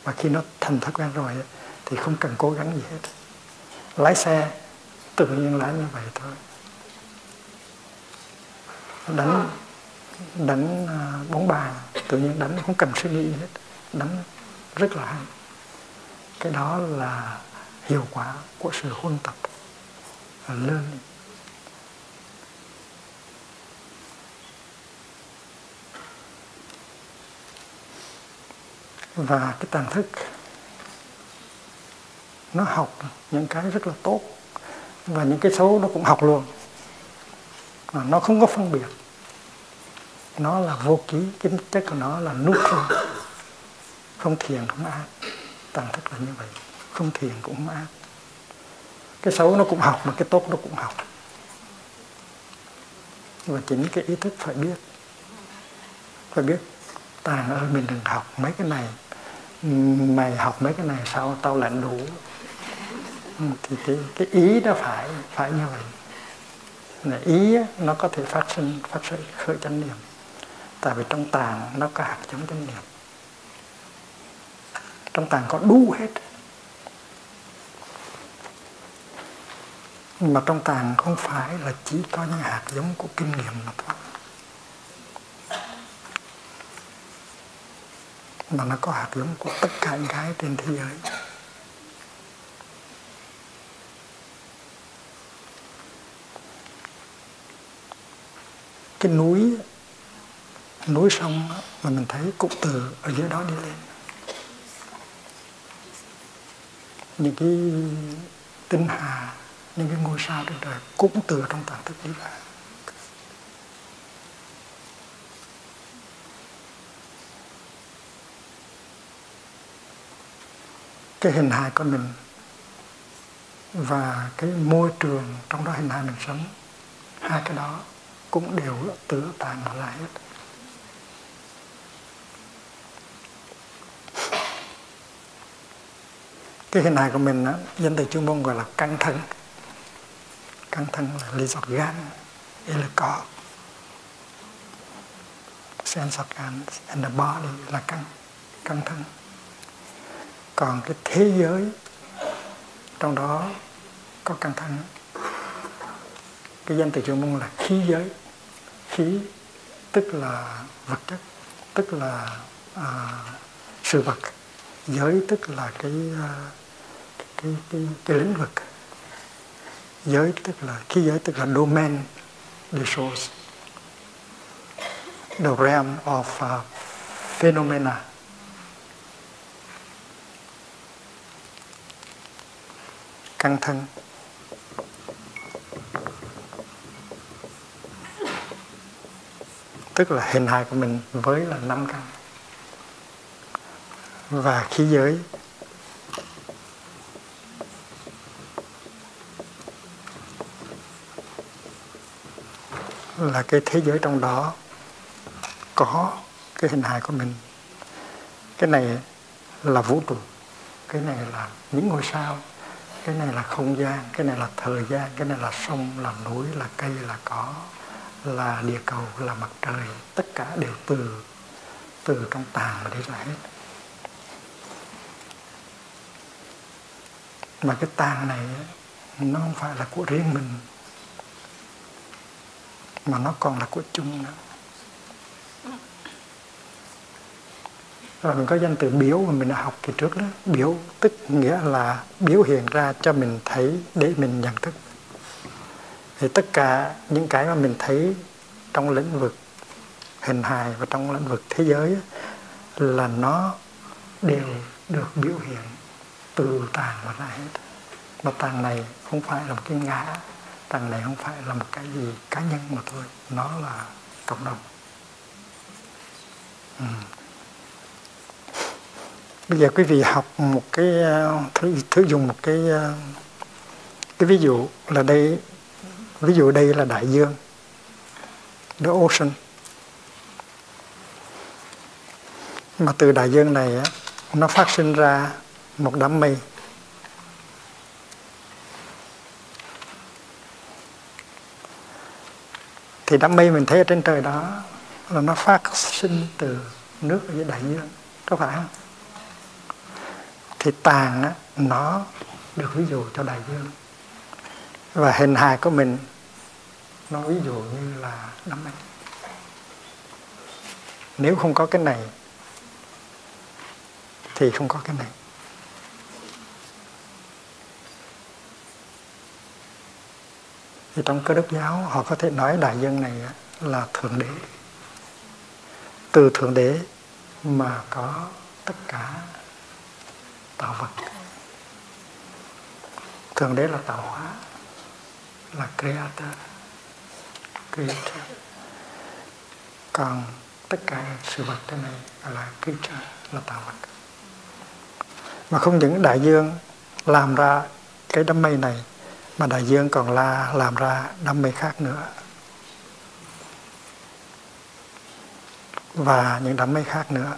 Và khi nó thành thói quen rồi thì không cần cố gắng gì hết. Lái xe tự nhiên lái như vậy thôi. Đánh đánh à, bóng bàn tự nhiên đánh không cần suy nghĩ hết. Đánh rất là hay. Cái đó là hiệu quả của sự huân tập lớn và cái tàn thức, nó học những cái rất là tốt. Và những cái xấu nó cũng học luôn. Mà nó không có phân biệt. Nó là vô ký, cái chất của nó là nút không không thiền không ác. Tàn thức là như vậy. Không thiền cũng không ác. Cái xấu nó cũng học mà cái tốt nó cũng học. Và chính cái ý thức phải biết. Phải biết tàn ơi mình đừng học mấy cái này. Mày học mấy cái này sao tao lãnh đủ. Ừ, thì cái, cái ý nó phải phải như vậy. Là ý nó có thể phát sinh phát sinh khởi chánh niệm. Tại vì trong tàng nó có hạt giống chánh niệm. Trong tàng có đủ hết. Mà trong tàng không phải là chỉ có những hạt giống của kinh nghiệm mà thôi. Mà nó có hạt giống của tất cả những cái trên thế giới. Cái núi núi sông mà mình thấy cụm từ ở dưới đó đi lên. Những cái tinh hà, những cái ngôi sao trên trời cũng từ trong tạng thức đi ra cái hình hài của mình và cái môi trường trong đó hình hài mình sống hai cái đó cũng đều tự tàn lại hết. Cái hình hài của mình á, dân từ chuyên môn gọi là căng thân căng thân là lý do gan là có. Sense organ and the body là căng căng thân còn cái thế giới trong đó có căng thân cái danh từ chuyên môn là khí giới. Khí tức là vật chất tức là à, sự vật. Giới tức là cái, à, cái, cái, cái lĩnh vực. Giới tức là khí giới tức là domain resource. The realm of uh, phenomena. Căng thân tức là hình hài của mình với là năm căn. Và khí giới. Là cái thế giới trong đó có cái hình hài của mình. Cái này là vũ trụ. Cái này là những ngôi sao cái này là không gian, cái này là thời gian, cái này là sông, là núi, là cây, là cỏ, là địa cầu, là mặt trời. Tất cả đều từ từ trong tàng mà đi ra hết. Mà cái tàng này nó không phải là của riêng mình, mà nó còn là của chung nữa. Rồi mình có danh từ biểu mà mình đã học kỳ trước đó. Biểu tức nghĩa là biểu hiện ra cho mình thấy để mình nhận thức. Thì tất cả những cái mà mình thấy trong lĩnh vực hình hài và trong lĩnh vực thế giới là nó đều được biểu hiện từ tàng mà ra hết. Mà tàng này không phải là một cái ngã, tàng này không phải là một cái gì cá nhân mà thôi. Nó là cộng đồng. Ừ bây giờ quý vị học một cái ờ, thử, thử dùng một cái ờ, cái ví dụ là đây ví dụ đây là đại dương the ocean. Mà từ đại dương này á, nó phát sinh ra một đám mây. Thì đám mây mình thấy ở trên trời đó là nó phát sinh từ nước ở dưới đại dương có phải không? Thì tàn á, nó được ví dụ cho đại dương. Và hình hài của mình nó ví dụ như là đám mây nếu không có cái này thì không có cái này. Thì trong cơ đốc giáo họ có thể nói đại dương này là thượng đế. Từ thượng đế mà có tất cả tạo vật. Thượng đế là tạo hóa, là creator creator. Còn tất cả sự vật thế này là creature, là tạo vật. Mà không những đại dương làm ra cái đám mây này, mà đại dương còn là làm ra đám mây khác nữa. Và những đám mây khác nữa.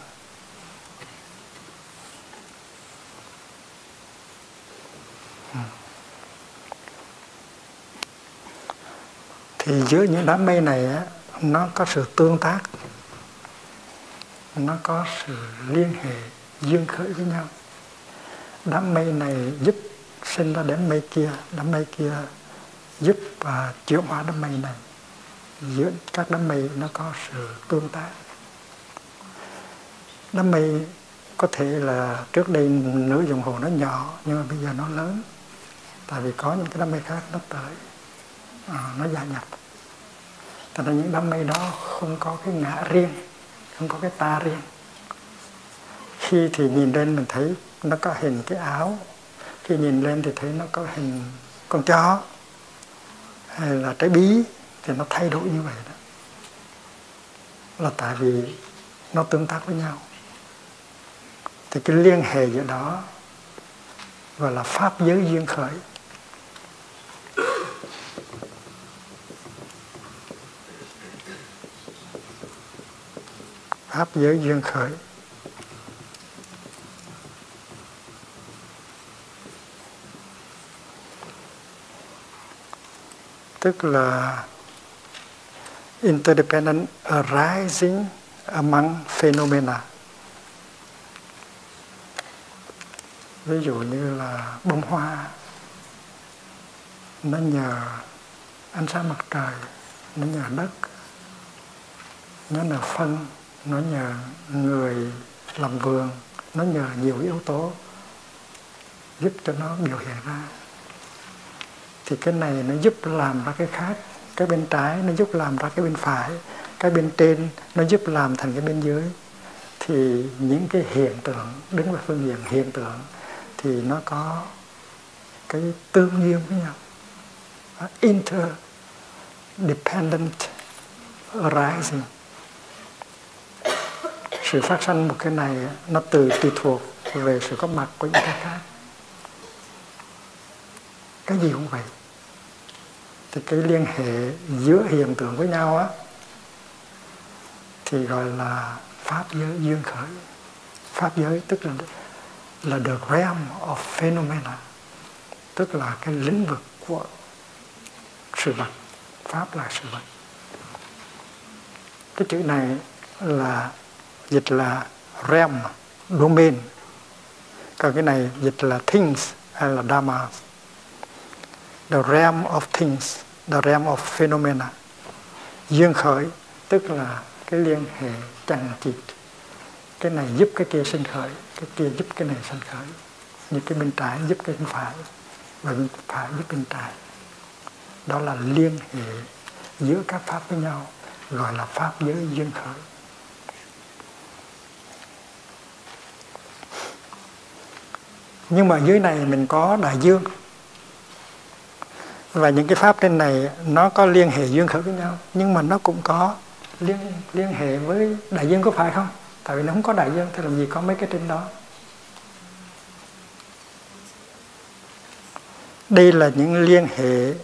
Thì giữa những đám mây này á, nó có sự tương tác nó có sự liên hệ dương khởi với nhau. Đám mây này giúp sinh ra đám mây kia đám mây kia giúp và chuyển hóa đám mây này. Giữa các đám mây nó có sự tương tác. Đám mây có thể là trước đây nửa dòng hồ nó nhỏ nhưng mà bây giờ nó lớn. Tại vì có những cái đám mây khác nó tới à, nó gia nhập. Thành ra những đám mây đó không có cái ngã riêng không có cái ta riêng. Khi thì nhìn lên mình thấy nó có hình cái áo khi nhìn lên thì thấy nó có hình con chó hay là trái bí thì nó thay đổi như vậy đó. Là tại vì nó tương tác với nhau. Thì cái liên hệ giữa đó gọi là pháp giới duyên khởi pháp giới duyên khởi. Tức là interdependent arising among phenomena. Ví dụ như là bông hoa, nó nhờ ánh sáng mặt trời, nó nhờ đất, nó nhờ phân nó nhờ người làm vườn, nó nhờ nhiều yếu tố giúp cho nó biểu hiện ra. Thì cái này nó giúp làm ra cái khác, cái bên trái nó giúp làm ra cái bên phải, cái bên trên nó giúp làm thành cái bên dưới. Thì những cái hiện tượng, đứng về phương diện hiện tượng thì nó có cái tương nhiên với nhau. Interdependent arising sự phát sanh một cái này, nó từ tùy thuộc về sự có mặt của những cái khác. Cái gì cũng vậy. Thì cái liên hệ giữa hiện tượng với nhau á, thì gọi là pháp giới duyên khởi. Pháp giới tức là là the realm of phenomena, tức là cái lĩnh vực của sự vật. Pháp là sự vật. Cái chữ này là dịch là realm, domain. Còn cái này dịch là things hay là dharma. The realm of things, the realm of phenomena. Duyên khởi, tức là cái liên hệ chằng chịt. Cái này giúp cái kia sinh khởi, cái kia giúp cái này sinh khởi. Như cái bên trái giúp cái bên phải, và bên phải giúp bên trái. Đó là liên hệ giữa các pháp với nhau, gọi là pháp giới duyên khởi. Nhưng mà dưới này mình có đại dương. Và những cái pháp trên này nó có liên hệ duyên khởi với nhau, nhưng mà nó cũng có liên liên hệ với đại dương có phải không? Tại vì nó không có đại dương, thì làm gì có mấy cái trên đó? Đây là những liên hệ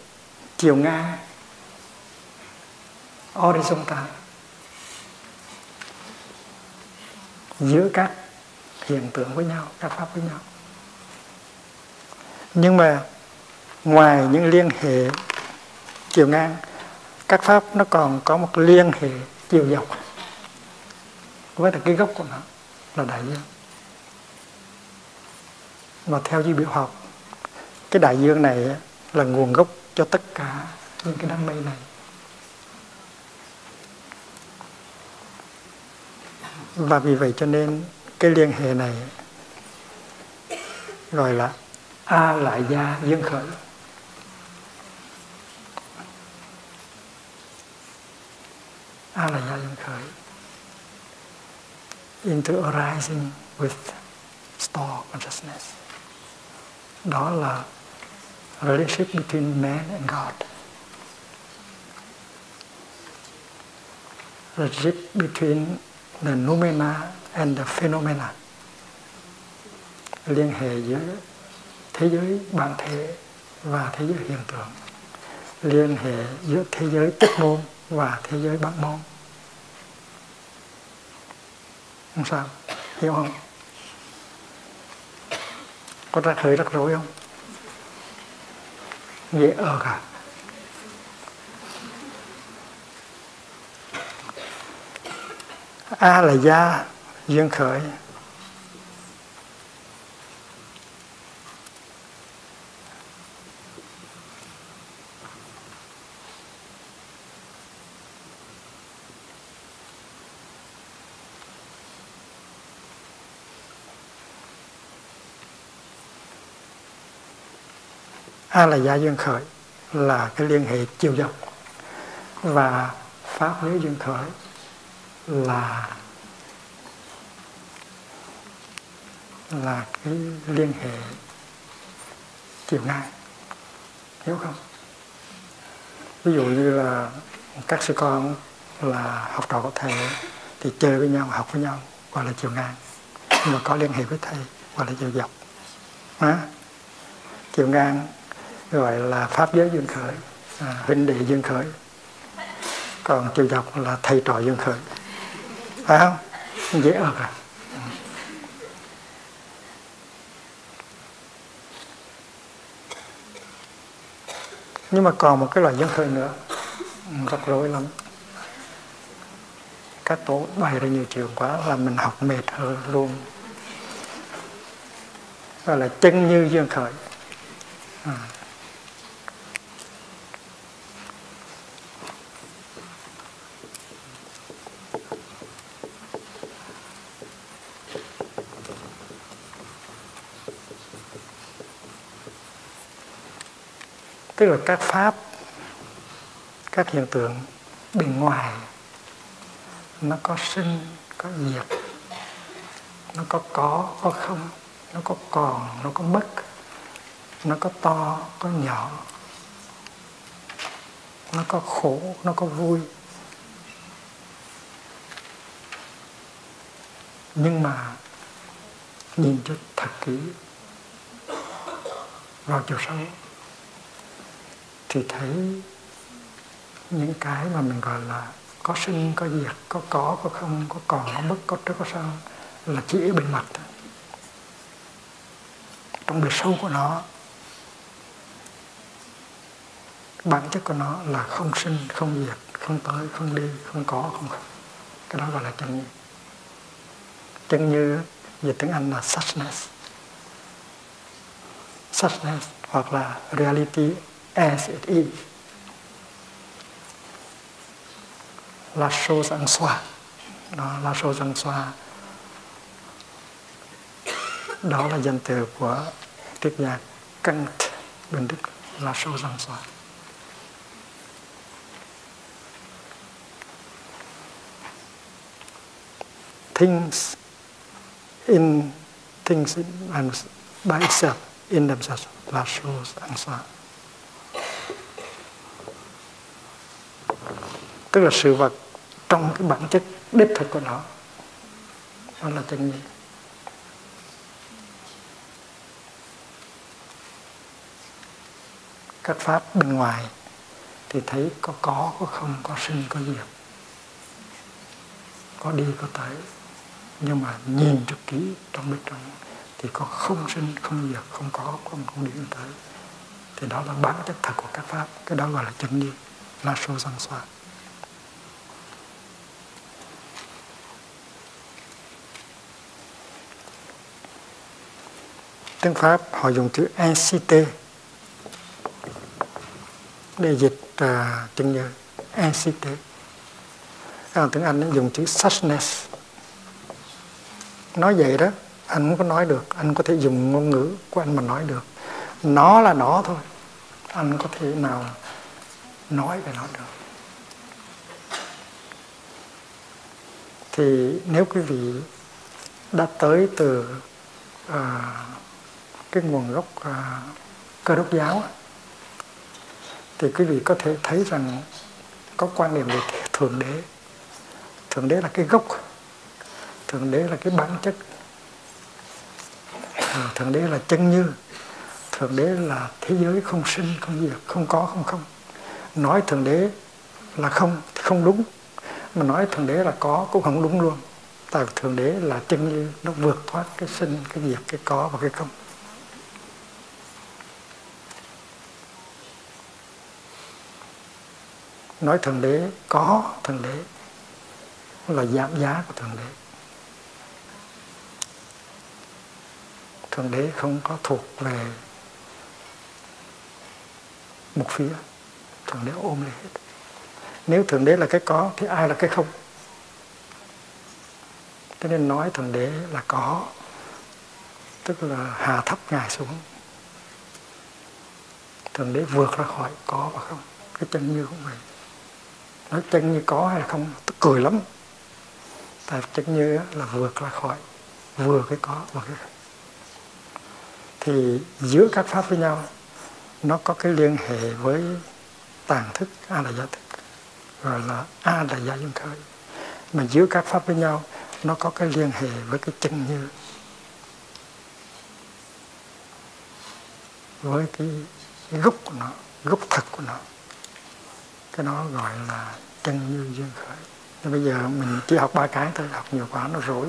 chiều ngang, horizontal, giữa các hiện tượng với nhau, các pháp với nhau nhưng mà ngoài những liên hệ chiều ngang, các pháp nó còn có một liên hệ chiều dọc. Với là cái gốc của nó là đại dương. Và theo như biểu học, cái đại dương này là nguồn gốc cho tất cả những cái đám mây này. Và vì vậy cho nên cái liên hệ này gọi là a lại gia dân khởi. A là gia dân khởi. Into arising with store consciousness. Đó là relationship between man and God. Relationship between the noumena and the phenomena. Liên hệ giữa thế giới bản thể và thế giới hiện tượng. Liên hệ giữa thế giới tích môn và thế giới bản môn. Không sao. Hiểu không? Có rắc hơi rắc rối không? Dễ ở cả. A là gia, duyên khởi. A là gia duyên khởi là cái liên hệ chiều dọc và pháp lý duyên khởi là là cái liên hệ chiều ngang hiểu không. Ví dụ như là các sư con là học trò của thầy thì chơi với nhau học với nhau gọi là chiều ngang. Nhưng mà có liên hệ với thầy gọi là chiều dọc. À, chiều ngang gọi là pháp giới duyên khởi à, huynh đệ duyên khởi. Còn chiều dọc là thầy trò duyên khởi. Phải không? Dễ ợt à. Nhưng mà còn một cái loại duyên khởi nữa ừ, rắc rối lắm. Các tổ bày ra nhiều trường quá là mình học mệt hơn luôn. Gọi là chân như duyên khởi. À. tức là các pháp, các hiện tượng bên ngoài, nó có sinh, có diệt, nó có có có không, nó có còn, nó có mất nó có to, có nhỏ, nó có khổ, nó có vui. Nhưng mà nhìn cho thật kỹ, vào chiều sâu thì thấy những cái mà mình gọi là có sinh, có diệt, có có có không, có còn, có mất, có trước, có sau là chỉ ở bên mặt thôi. Trong bề sâu của nó, bản chất của nó là không sinh, không diệt, không tới, không đi, không có, không không. Cái đó gọi là chân như. Chân như về tiếng anh là suchness. Suchness hoặc là reality as it is la chose en soi đó la chose en soi đó là danh từ của triết gia Kant Bình Đức. Là sâu răng xoa. Things in things in, and by itself in themselves là sâu răng xoa. Tức là sự vật trong cái bản chất đích thực của nó. Đó là chân lý. các pháp bên ngoài thì thấy có có có không, có sinh, có diệt. Có đi, có tới. Nhưng mà nhìn cho kỹ trong bên trong thì có không sinh, không diệt, không có, không không đi tới. Thì đó là bản chất thật của các pháp. Cái đó gọi là chân lý. Là sâu sang xoa tiếng pháp họ dùng chữ incite để dịch uh, tiếng như entity còn tiếng Anh nó dùng chữ suchness. Nói vậy đó anh không có nói được anh có thể dùng ngôn ngữ của anh mà nói được. Nó là nó thôi anh có thể nào nói về nó được. Thì nếu quý vị đã tới từ uh, cái nguồn gốc uh, cơ đốc giáo thì quý vị có thể thấy rằng có quan niệm về thượng đế. Thượng đế là cái gốc thượng đế là cái bản chất à, thượng đế là chân như thượng đế là thế giới không sinh không diệt không có không không. Nói thượng đế là không thì không đúng mà nói thượng đế là có cũng không đúng luôn. Tại thượng đế là chân như nó vượt thoát cái sinh cái diệt cái có và cái không. Nói thượng đế, có thượng đế. Là giảm giá của thượng đế. Thượng đế không có thuộc về một phía. Thượng đế ôm lấy hết. Nếu thượng đế là cái có, thì ai là cái không? Cho nên nói thượng đế là có, tức là hạ thấp ngài xuống. Thượng đế vượt ra khỏi có và không. Cái chân như cũng vậy. Ờ, nói chân như có hay không? Tôi cười lắm. Tại chân như là vượt ra khỏi. Vừa cái có và cái không. Thì giữa các pháp với nhau, nó có cái liên hệ với tàng thức a la gia thức, gọi là a la gia dương khởi. Mà giữa các pháp với nhau, nó có cái liên hệ với cái chân như, với cái gốc của nó, gốc thật của nó cái đó gọi là chân như duyên khởi. Thì bây giờ mình chỉ học ba cái thôi học nhiều quá nó rối.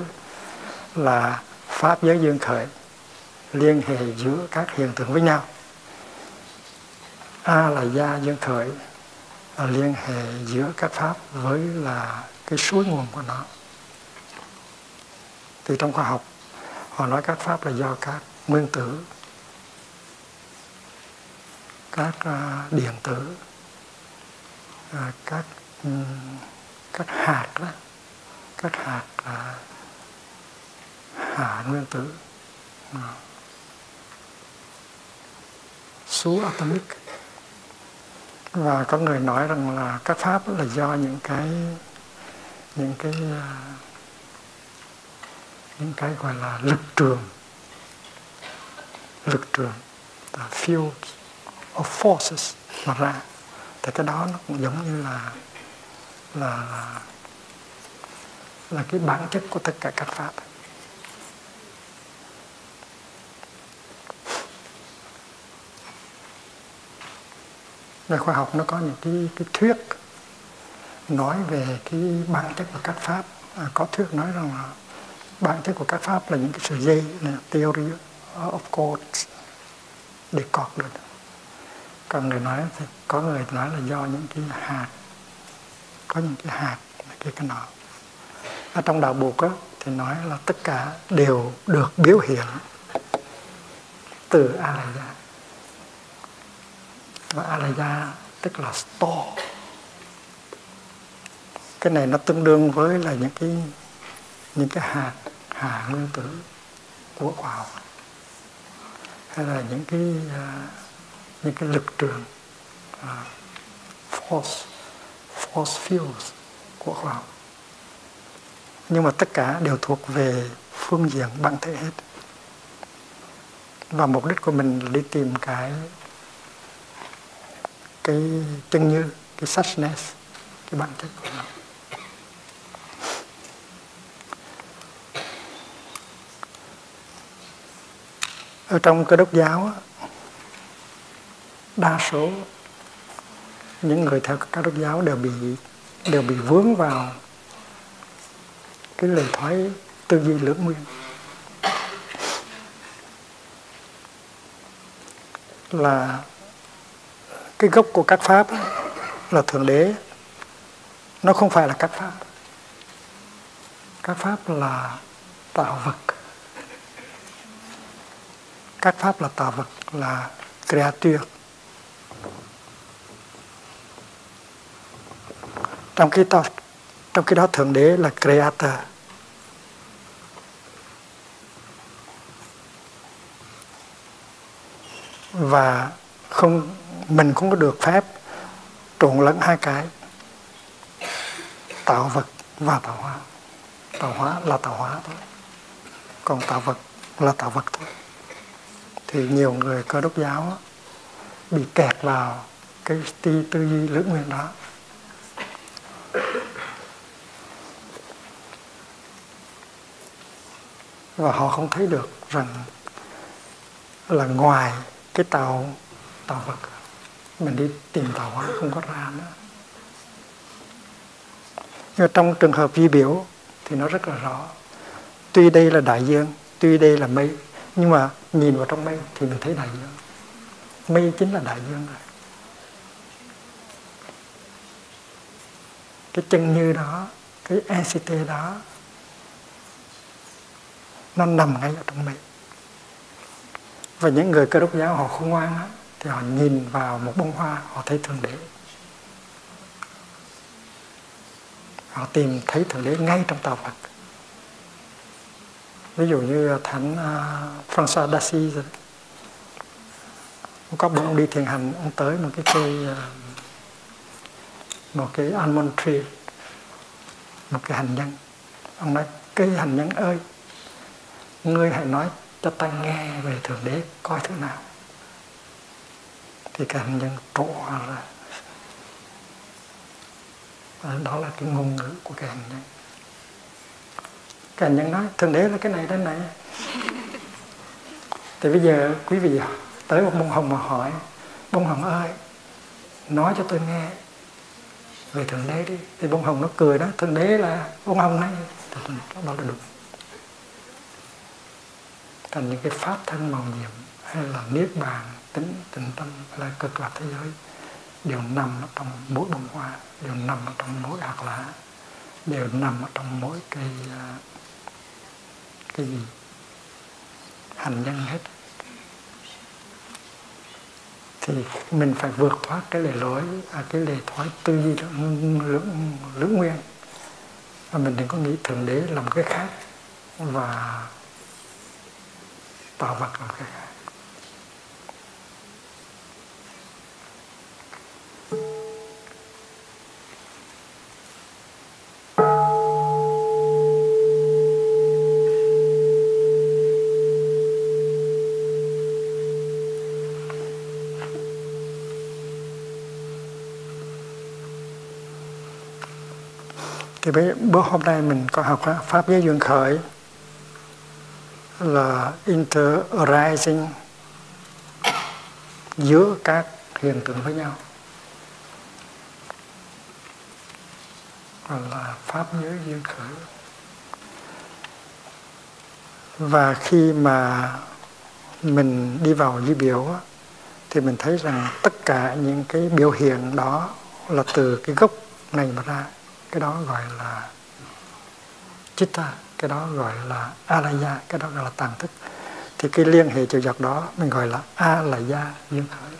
Là pháp giới dương khởi liên hệ giữa các hiện tượng với nhau. A là gia dương khởi là liên hệ giữa các pháp với là cái suối nguồn của nó. Thì trong khoa học họ nói các pháp là do các nguyên tử các uh, điện tử à, các ừ, các hạt đó các hạt à, uh, hạ nguyên tử à, số atomic. Và có người nói rằng là các pháp là do những cái những cái à, những cái gọi là lực trường lực trường the field of forces mà ra thì cái đó nó cũng giống như là là là, là cái bản chất của tất cả các pháp. Về khoa học nó có những cái cái thuyết nói về cái bản chất của các pháp. À, có thuyết nói rằng là bản chất của các pháp là những cái sợi dây là theory of course để cọt được còn người nói thì có người nói là do những cái hạt có những cái hạt cái cái nọ. Ở trong đạo buộc á, thì nói là tất cả đều được biểu hiện từ alaya và alaya tức là store. Cái này nó tương đương với là những cái những cái hạt hạt nguyên tử của khoa học hay là những cái uh, những cái lực trường uh, force force fields của khoa học. Nhưng mà tất cả đều thuộc về phương diện bản thể hết. Và mục đích của mình là đi tìm cái cái chân như cái suchness cái bản chất của nó. Ở trong cơ đốc giáo đa số những người theo các đốc giáo đều bị đều bị vướng vào cái lời thoái tư duy lưỡng nguyên. Là cái gốc của các pháp là thượng đế, nó không phải là các pháp. Các pháp là tạo vật. Các pháp là tạo vật, là creature. Trong khi đó, trong khi đó thượng đế là creator. Và không, mình không có được phép trộn lẫn hai cái. Tạo vật và tạo hóa. Tạo hóa là tạo hóa thôi. Còn tạo vật là tạo vật thôi. Thì nhiều người cơ đốc giáo bị kẹt vào cái tư duy lưỡng nguyên đó và họ không thấy được rằng là ngoài cái tàu tàu vật mình đi tìm tàu hóa không có ra nữa. Nhưng trong trường hợp vi biểu thì nó rất là rõ. Tuy đây là đại dương, tuy đây là mây, nhưng mà nhìn vào trong mây thì mình thấy đại dương. Mây chính là đại dương rồi. Cái chân như đó cái NCT đó nó nằm ngay ở trong mình và những người cơ đốc giáo họ không ngoan á, thì họ nhìn vào một bông hoa họ thấy thượng đế. Họ tìm thấy thượng đế ngay trong tạo vật ví dụ như thánh uh, François d'Assise có ông đi thiền hành ông tới một cái cây uh, một cái almond tree, một cái hành nhân. Ông nói cây hành nhân ơi, ngươi hãy nói cho ta nghe về thượng đế, coi thế nào. Thì cái hành nhân trộ ra. Đó là cái ngôn ngữ của cái hành nhân. Cái hành nhân nói, thượng đế là cái này đến này. Thì bây giờ quý vị, tới một bông hồng mà hỏi, bông hồng ơi, nói cho tôi nghe về thượng đế đi. Thì bông hồng nó cười đó. Thượng đế là bông hồng này đó là đúng thành những cái pháp thân màu nhiệm hay là niết bàn tính tình tâm là cực lạc thế giới, đều nằm ở trong mỗi bông hoa, đều nằm ở trong mỗi hạt lá, đều nằm ở trong mỗi cây à, cái gì? Hành nhân hết thì mình phải vượt thoát cái lề lối à, cái lề thoái tư duy lưỡng lưỡng nguyên. Và mình đừng có nghĩ thượng đế làm cái khác và tạo vật làm cái khác. Thì bữa hôm nay mình có học pháp giới duyên khởi, là interarising giữa các hiện tượng với nhau. Là pháp giới duyên khởi. Và khi mà mình đi vào di biểu thì mình thấy rằng tất cả những cái biểu hiện đó là từ cái gốc này mà ra cái đó gọi là chitta, cái đó gọi là alaya, cái đó gọi là tàng thức. Thì cái liên hệ chiều dọc đó mình gọi là alaya. Duyên khởi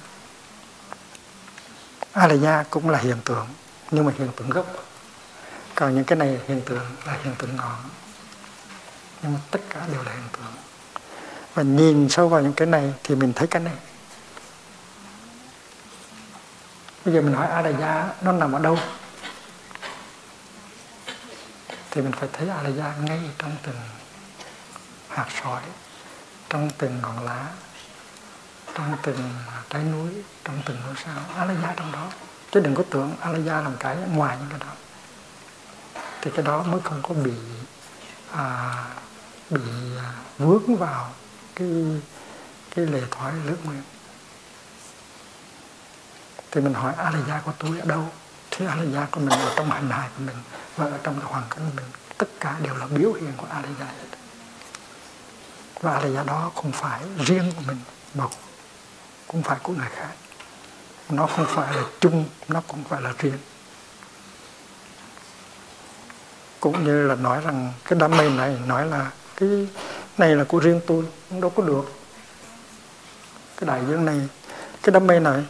alaya cũng là hiện tượng, nhưng mà hiện tượng gốc. Còn những cái này hiện tượng là hiện tượng ngọn. Nhưng mà tất cả đều là hiện tượng. Và nhìn sâu vào những cái này thì mình thấy cái này. Bây giờ mình hỏi alaya, nó nằm ở đâu? Thì mình phải thấy Alaya ngay trong từng hạt sỏi trong từng ngọn lá trong từng trái núi trong từng ngôi sao. Alaya trong đó. Chứ đừng có tưởng Alaya làm cái ngoài những cái đó. Thì cái đó mới không có bị à, bị vướng vào cái cái lề thoái lưỡng nguyên. Thì mình hỏi Alaya của tôi ở đâu? Thì Alaya của mình ở trong hành hài của mình và ở trong cái hoàn cảnh của mình, tất cả đều là biểu hiện của Alaya hết. Và Alaya đó không phải riêng của mình, mà cũng phải của người khác. Nó không phải là chung, nó cũng phải là riêng. Cũng như là nói rằng cái đam mê này, nói là cái này là của riêng tôi, cũng đâu có được. Cái đại dương này, cái đam mê này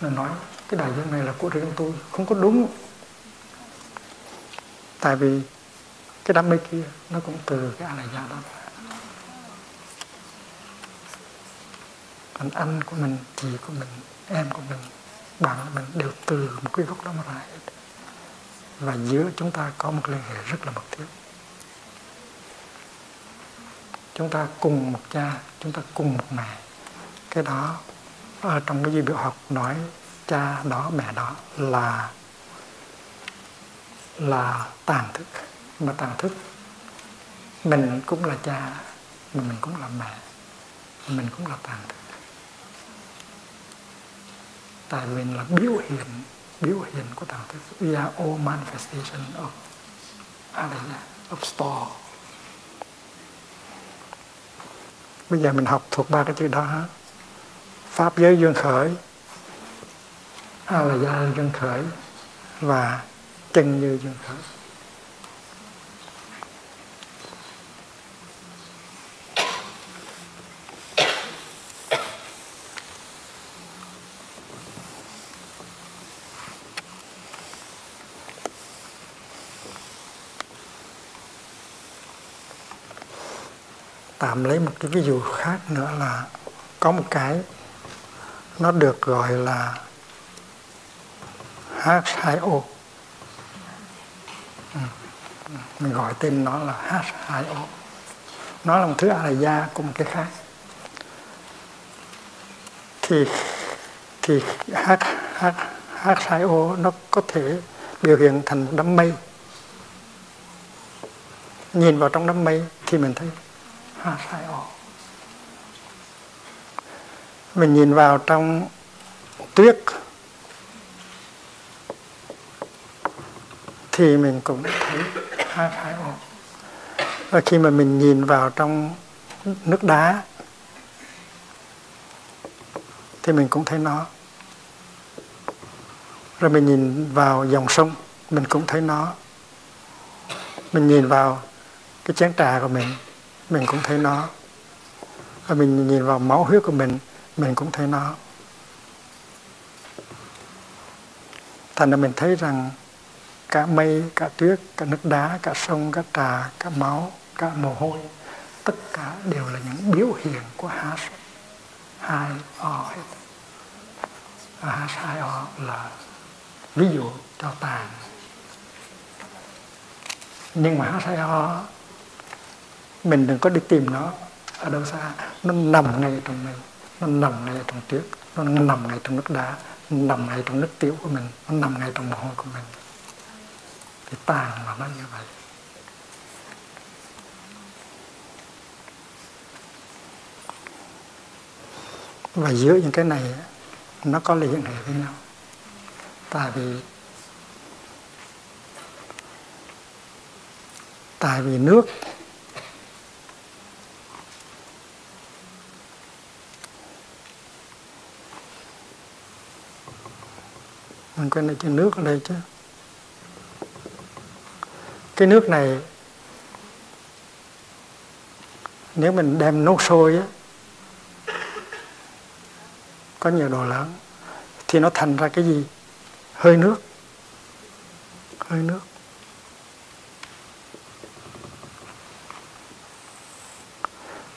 là nói cái đại dương này là của riêng tôi, không có đúng. Tại vì cái đam mê kia nó cũng từ cái a gia đó. Còn anh của mình, chị của mình, em của mình, bạn của mình đều từ một cái gốc đó mà ra hết. Và giữa chúng ta có một liên hệ rất là mật thiết. Chúng ta cùng một cha, chúng ta cùng một mẹ. Cái đó, ở trong cái gì biểu học nói cha đó mẹ đó là là tàn thức. Mà tàn thức mình cũng là cha mà mình cũng là mẹ mình cũng là tàn thức. Tại mình là biểu hiện biểu hiện của tàn thức. We are all manifestation of à, Alaya, of store. Bây giờ mình học thuộc ba cái chữ đó pháp giới duyên khởi. A là da lên chân khởi và chân như chân khởi. Tạm lấy một cái ví dụ khác nữa là có một cái nó được gọi là H2O ừ. mình gọi tên nó là H2O nó là một thứ là da của một cái khác. Thì thì H, H, H2O nó có thể biểu hiện thành một đám mây. Nhìn vào trong đám mây thì mình thấy H2O mình nhìn vào trong tuyết thì mình cũng thấy H2O và khi mà mình nhìn vào trong nước đá, thì mình cũng thấy nó. Rồi mình nhìn vào dòng sông, mình cũng thấy nó. Mình nhìn vào cái chén trà của mình mình cũng thấy nó. Và mình nhìn vào máu huyết của mình mình cũng thấy nó. Thành ra mình thấy rằng cả mây, cả tuyết, cả nước đá, cả sông, cả trà, cả máu, cả mồ hôi, tất cả đều là những biểu hiện của H hai O hết. H hai O là ví dụ cho tàn. Nhưng mà H hai O, mình đừng có đi tìm nó ở đâu xa. Nó nằm ngay trong mình nó nằm ngay trong tuyết, nó nằm ngay trong nước đá, nó nằm ngay trong nước tiểu của mình, nó nằm ngay trong mồ hôi của mình thì tàn là nó như vậy. Và giữa những cái này, nó có liên hệ với nhau. Tại vì tại vì nước mình quên lại chữ nước ở đây chứ cái nước này nếu mình đem nấu sôi á có nhiều đồ lớn thì nó thành ra cái gì? Hơi nước. Hơi nước.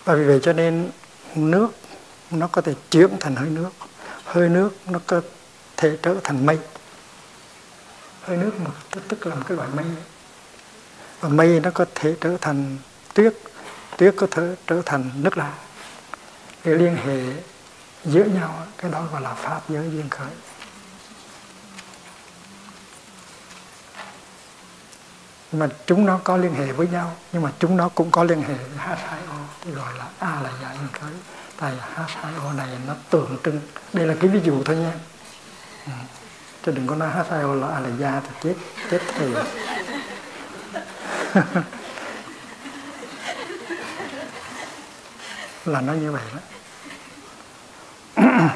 Và vì vậy cho nên nước nó có thể chuyển thành hơi nước. Hơi nước nó có thể trở thành mây. Hơi nước mà tức, tức là một cái loại mây và mây nó có thể trở thành tuyết tuyết có thể trở thành nước lạ để liên hệ giữa nhau, cái đó gọi là pháp giới duyên khởi. Mà chúng nó có liên hệ với nhau, nhưng mà chúng nó cũng có liên hệ với H2O thì gọi là A là dạ duyên khởi. Tại H2O này nó tượng trưng, đây là cái ví dụ thôi nha. Ừ. chứ đừng có nói H2O là A là gia thì chết chết thì là nó như vậy đó.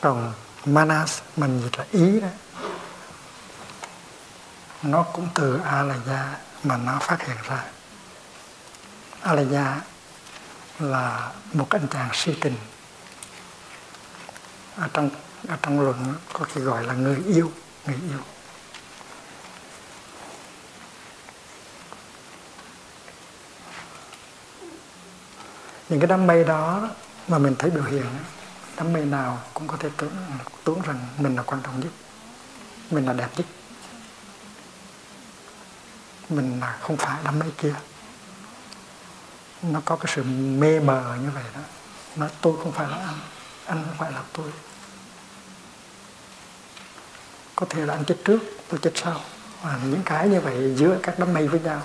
Còn manas mình dịch là ý đó. Nó cũng từ alaya mà nó phát hiện ra. A là là một anh chàng si tình. Ở trong ở trong luận có khi gọi là người yêu người yêu. Những cái đam mê đó mà mình thấy biểu hiện đam mê nào cũng có thể tưởng tưởng rằng mình là quan trọng nhất, mình là đẹp nhất. Mình là không phải đam mê kia nó có cái sự mê mờ như vậy đó. Nó tôi không phải là anh. Anh không phải là tôi. Có thể là anh chết trước, tôi chết sau. Và những cái như vậy giữa các đám mây với nhau,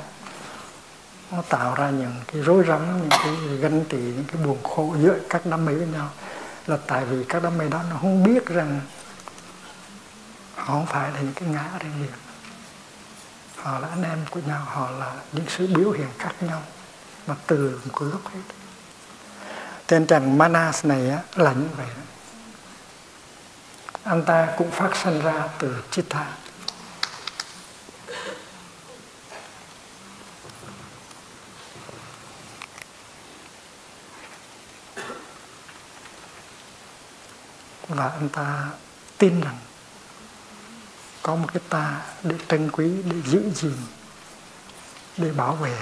nó tạo ra những cái rối rắm, những cái ganh tị, những cái buồn khổ giữa các đám mây với nhau. Là tại vì các đám mây đó nó không biết rằng họ không phải là những cái ngã riêng biệt họ là anh em của nhau, họ là những sự biểu hiện khác nhau mà từ một gốc hết. Tên chàng manas này á, là như vậy đó. anh ta cũng phát sinh ra từ chitta và anh ta tin rằng có một cái ta để trân quý để giữ gìn để bảo vệ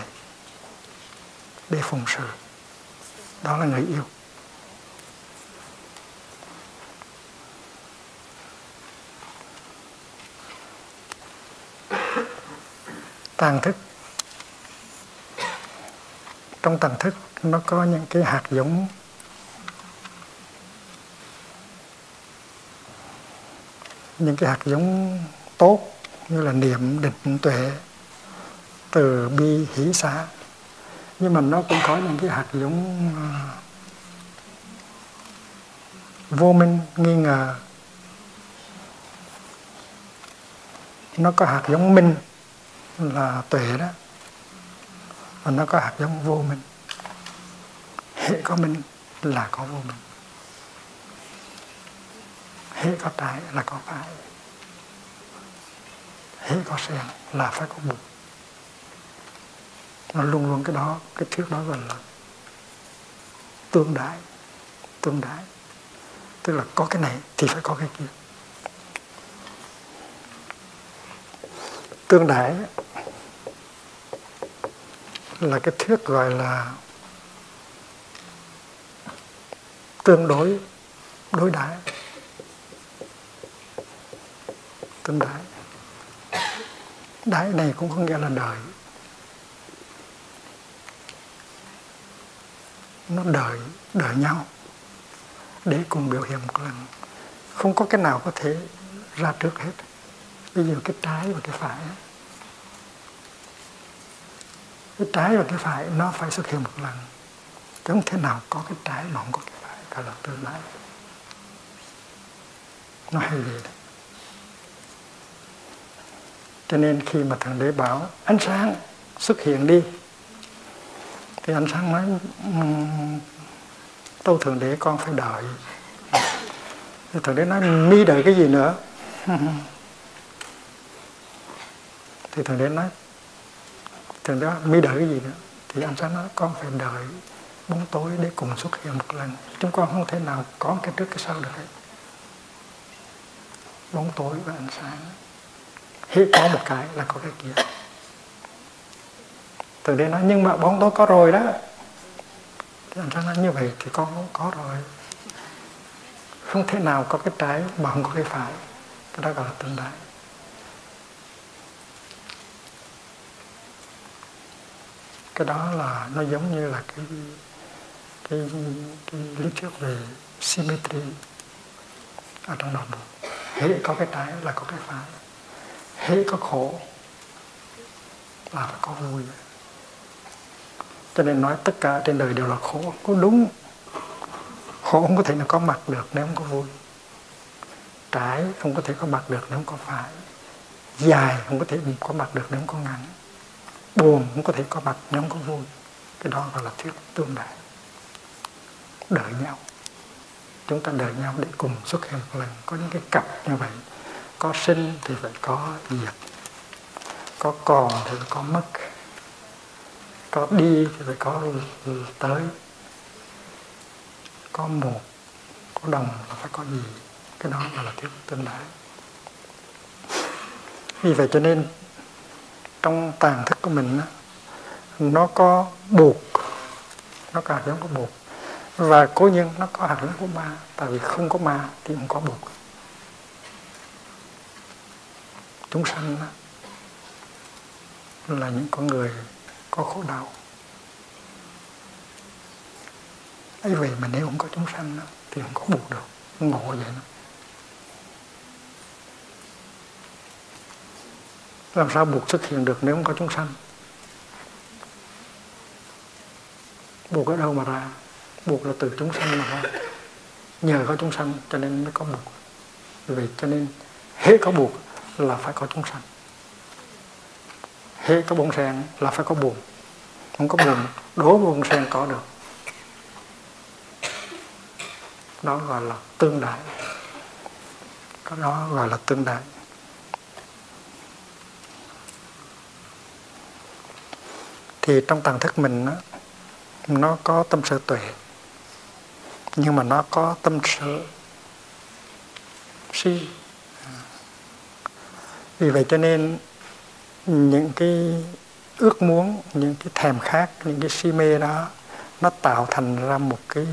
để phụng sự. Đó là người yêu. Tàng thức. Trong tàng thức, nó có những cái hạt giống. Những cái hạt giống tốt như là niệm, định tuệ, từ bi, hỷ xá nhưng mà nó cũng có những cái hạt giống ờ, vô minh, nghi ngờ. Nó có hạt giống minh là tuệ đó, và nó có hạt giống vô minh. Hệ có minh là có vô minh. Hệ có trái là có phải hệ có sen là phải có bụng nó luôn luôn cái đó, cái thuyết đó gọi là tương đại tương đại tức là có cái này thì phải có cái kia. Tương đại là cái thuyết gọi là tương đối đối đãi tương đại đại này cũng có nghĩa là đời. Nó đợi đợi nhau để cùng biểu hiện một lần không có cái nào có thể ra trước hết. Bây giờ cái trái và cái phải, cái trái và cái phải nó phải xuất hiện một lần. Chứ không thể nào có cái trái mà không có cái phải cả là tương lai. Nó hay gì đấy. Cho nên khi mà thượng đế bảo ánh sáng xuất hiện đi thì anh sáng nói tâu thượng đế, con phải đợi. Thì thượng đế nói, mi đợi cái gì nữa? Thì thượng đế nói, thượng đế, mi đợi cái gì nữa? Thì anh sáng nói, con phải đợi bóng tối để cùng xuất hiện một lần. Chúng con không thể nào có cái trước, cái sau được hết. Bóng tối và ánh sáng. Hết có một cái là có cái kia từ đây nói nhưng mà bóng tối có rồi đó. Thì anh nói như vậy thì con cũng có rồi. Không thể nào có cái trái mà không có cái phải. Cái đó gọi là tương đại cái đó là nó giống như là cái cái, cái lý thuyết về symmetry. Ở trong đầu hễ có cái trái là có cái phải. Hễ có khổ là phải có vui cho nên nói tất cả trên đời đều là khổ. Có đúng, khổ không có thể là có mặt được nếu không có vui. Trái không có thể có mặt được nếu không có phải. Dài không có thể có mặt được nếu không có ngắn. Buồn không có thể có mặt nếu không có vui. Cái đó gọi là thuyết tương đại. Đợi nhau. Chúng ta đợi nhau để cùng xuất hiện một lần. Có những cái cặp như vậy. Có sinh thì phải có diệt có còn thì phải có mất có đi thì phải có tới. Có một, có đồng là phải có gì. Cái đó là thuyết tương đại vì vậy cho nên, trong tàn thức của mình nó có buộc, nó có hạt giống của buộc. Và cố nhiên nó có hạt giống của ma. Tại vì không có ma thì không có buộc. Chúng sanh là những con người có khổ đau. Ấy vậy mà nếu không có chúng sanh thì không có buộc được ngộ vậy đó. làm sao buộc xuất hiện được nếu không có chúng sanh? Buộc ở đâu mà ra? Buộc là từ chúng sanh mà ra. Nhờ có chúng sanh cho nên mới có buộc. Vì cho nên hết có buộc là phải có chúng sanh hễ có bông sen là phải có buồn. Không có buồn đố bông sen có được. Đó gọi là tương đại. Cái đó gọi là tương đại. Thì trong tàng thức mình đó, nó có tâm sở tuệ nhưng mà nó có tâm sở si. Vì vậy cho nên những cái ước muốn, những cái thèm khát, những cái si mê đó, nó tạo thành ra một cái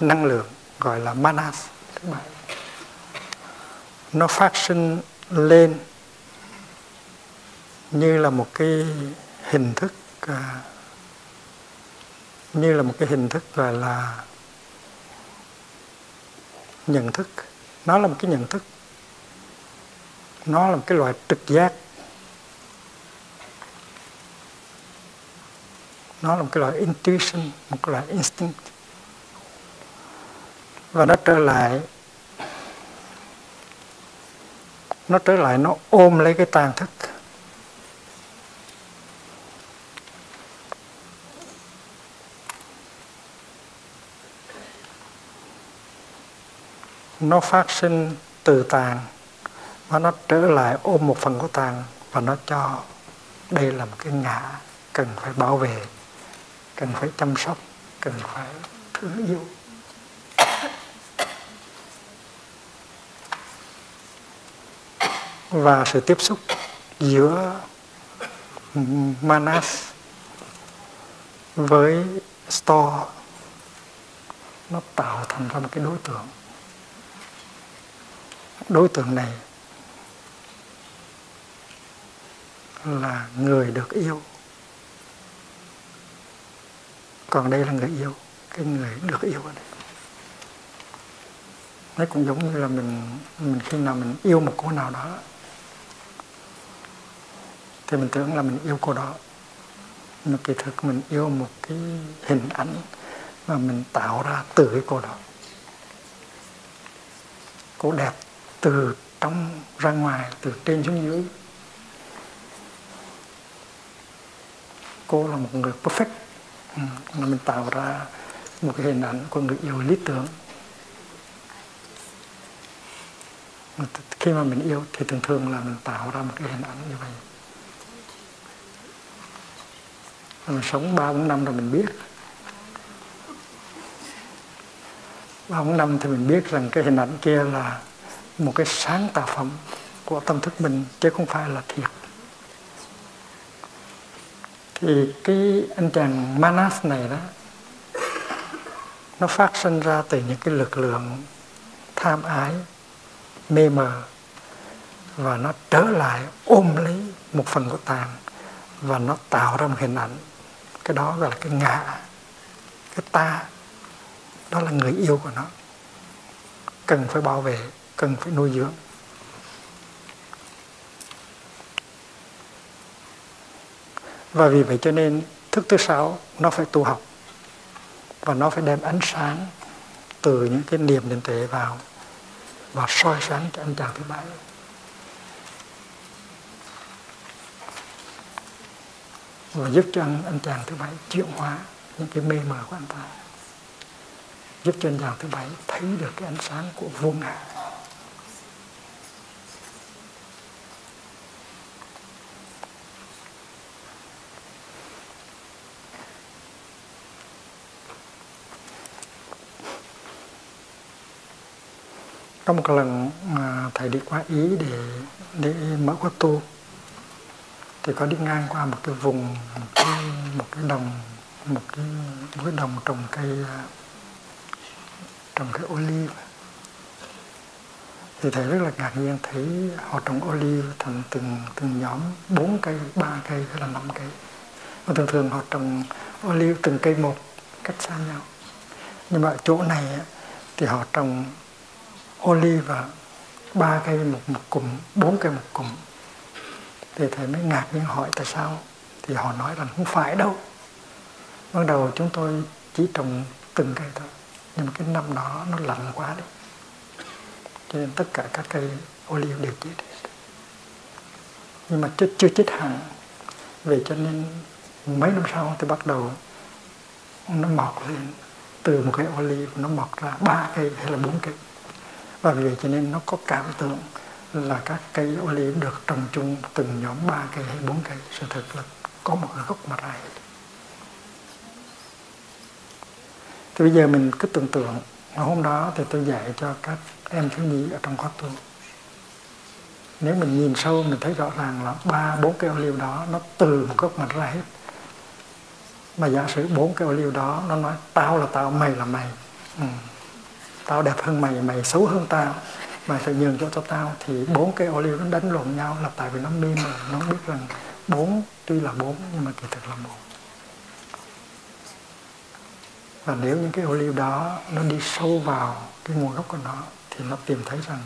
năng lượng gọi là manas. Nó phát sinh lên như là một cái hình thức à, như là một cái hình thức gọi là nhận thức. Nó là một cái nhận thức. Nó là một cái loại trực giác nó là một cái loại intuition, một cái loại instinct. Và nó trở lại, nó trở lại, nó ôm lấy cái tàn thức. Nó phát sinh từ tàn và nó trở lại ôm một phần của tàn và nó cho đây là một cái ngã cần phải bảo vệ cần phải chăm sóc, cần phải thương yêu. Và sự tiếp xúc giữa manas với store nó tạo thành ra một cái đối tượng. Đối tượng này là người được yêu còn đây là người yêu, cái người được yêu ở đây. Nó cũng giống như là mình mình khi nào mình yêu một cô nào đó, thì mình tưởng là mình yêu cô đó. Nhưng kỳ thực mình yêu một cái hình ảnh mà mình tạo ra từ cái cô đó. Cô đẹp từ trong ra ngoài, từ trên xuống dưới. Cô là một người perfect. Ừ, là mình tạo ra một cái hình ảnh của người yêu lý tưởng. Khi mà mình yêu thì thường thường là mình tạo ra một cái hình ảnh như vậy. Mình sống ba, bốn năm rồi mình biết. Ba, bốn năm thì mình biết rằng cái hình ảnh kia là một cái sáng tạo phẩm của tâm thức mình, chứ không phải là thiệt thì cái anh chàng Manas này đó, nó phát sinh ra từ những cái lực lượng tham ái, mê mờ, và nó trở lại ôm lấy một phần của tàn, và nó tạo ra một hình ảnh. Cái đó gọi là cái ngã, cái ta. Đó là người yêu của nó. Cần phải bảo vệ, cần phải nuôi dưỡng. Và vì vậy cho nên thức thứ sáu nó phải tu học. Và nó phải đem ánh sáng từ những cái niềm định tuệ vào và soi sáng cho anh chàng thứ bảy. Và giúp cho anh, anh chàng thứ bảy chuyển hóa những cái mê mờ của anh ta. Giúp cho anh chàng thứ bảy thấy được cái ánh sáng của vô ngã. Có một lần à, thầy đi qua ý để để mở khóa tu thì có đi ngang qua một cái vùng một cái, một cái đồng một cái một cái đồng trồng cây à, trồng cây ô liu. Thì thầy rất là ngạc nhiên thấy họ trồng ô liu thành từng từng nhóm bốn cây ba cây hay là năm cây. Và thường thường họ trồng ô liu từng cây một cách xa nhau. Nhưng mà ở chỗ này thì họ trồng olive ba cây một một cụm bốn cây một cụm. Thì thầy mới ngạc nhiên hỏi tại sao? Thì họ nói rằng không phải đâu. Ban đầu chúng tôi chỉ trồng từng cây thôi nhưng mà cái năm đó nó lạnh quá đi. Cho nên tất cả các cây olive đều chết nhưng mà chưa, chưa chết hẳn. Vậy cho nên mấy năm sau thì bắt đầu nó mọc lên. Từ một cây liu nó mọc ra ba cây hay là bốn cây và vì vậy cho nên nó có cảm tưởng là các cây olive được trồng chung từng nhóm ba cây hay bốn cây sự thật là có một gốc mà ra thì bây giờ mình cứ tưởng tượng hôm đó thì tôi dạy cho các em thiếu nhi ở trong khóa tu. Nếu mình nhìn sâu, mình thấy rõ ràng là ba, bốn cây liu đó nó từ một gốc mặt ra hết. Mà giả sử bốn cây liu đó nó nói, tao là tao, mày là mày. Ừ tao đẹp hơn mày mày xấu hơn tao. Mày phải nhường cho cho tao. Thì bốn cái ô liu nó đánh lộn nhau, là tại vì nó mê mà nó biết rằng bốn, tuy là bốn, nhưng mà kỳ thực là một. Và nếu những cái ô liu đó nó đi sâu vào cái nguồn gốc của nó, thì nó tìm thấy rằng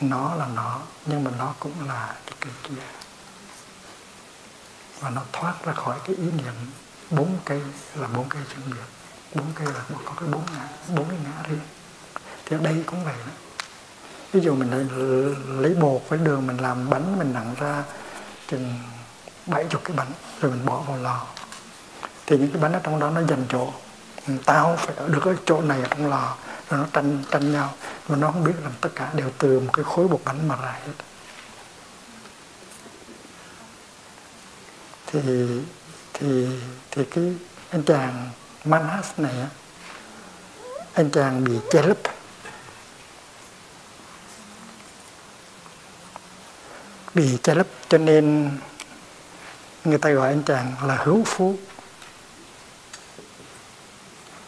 nó là nó, nhưng mà nó cũng là cái cây kia. Và nó thoát ra khỏi cái ý niệm bốn cây là bốn cây riêng biệt bốn cây là có cái bốn ngã, bốn cái ngã riêng. Thì ở đây cũng vậy đó. Ví dụ mình lấy bột với đường, mình làm bánh, mình nặng ra chừng bảy chục cái bánh, rồi mình bỏ vào lò. Thì những cái bánh ở trong đó nó dành chỗ. Tao phải ở được ở chỗ này ở trong lò, rồi nó tranh tranh nhau. Mà nó không biết rằng tất cả đều từ một cái khối bột bánh mà ra hết. Thì thì thì cái anh chàng Manas này anh chàng bị che lấp. Bị che lấp cho nên người ta gọi anh chàng là hữu phú,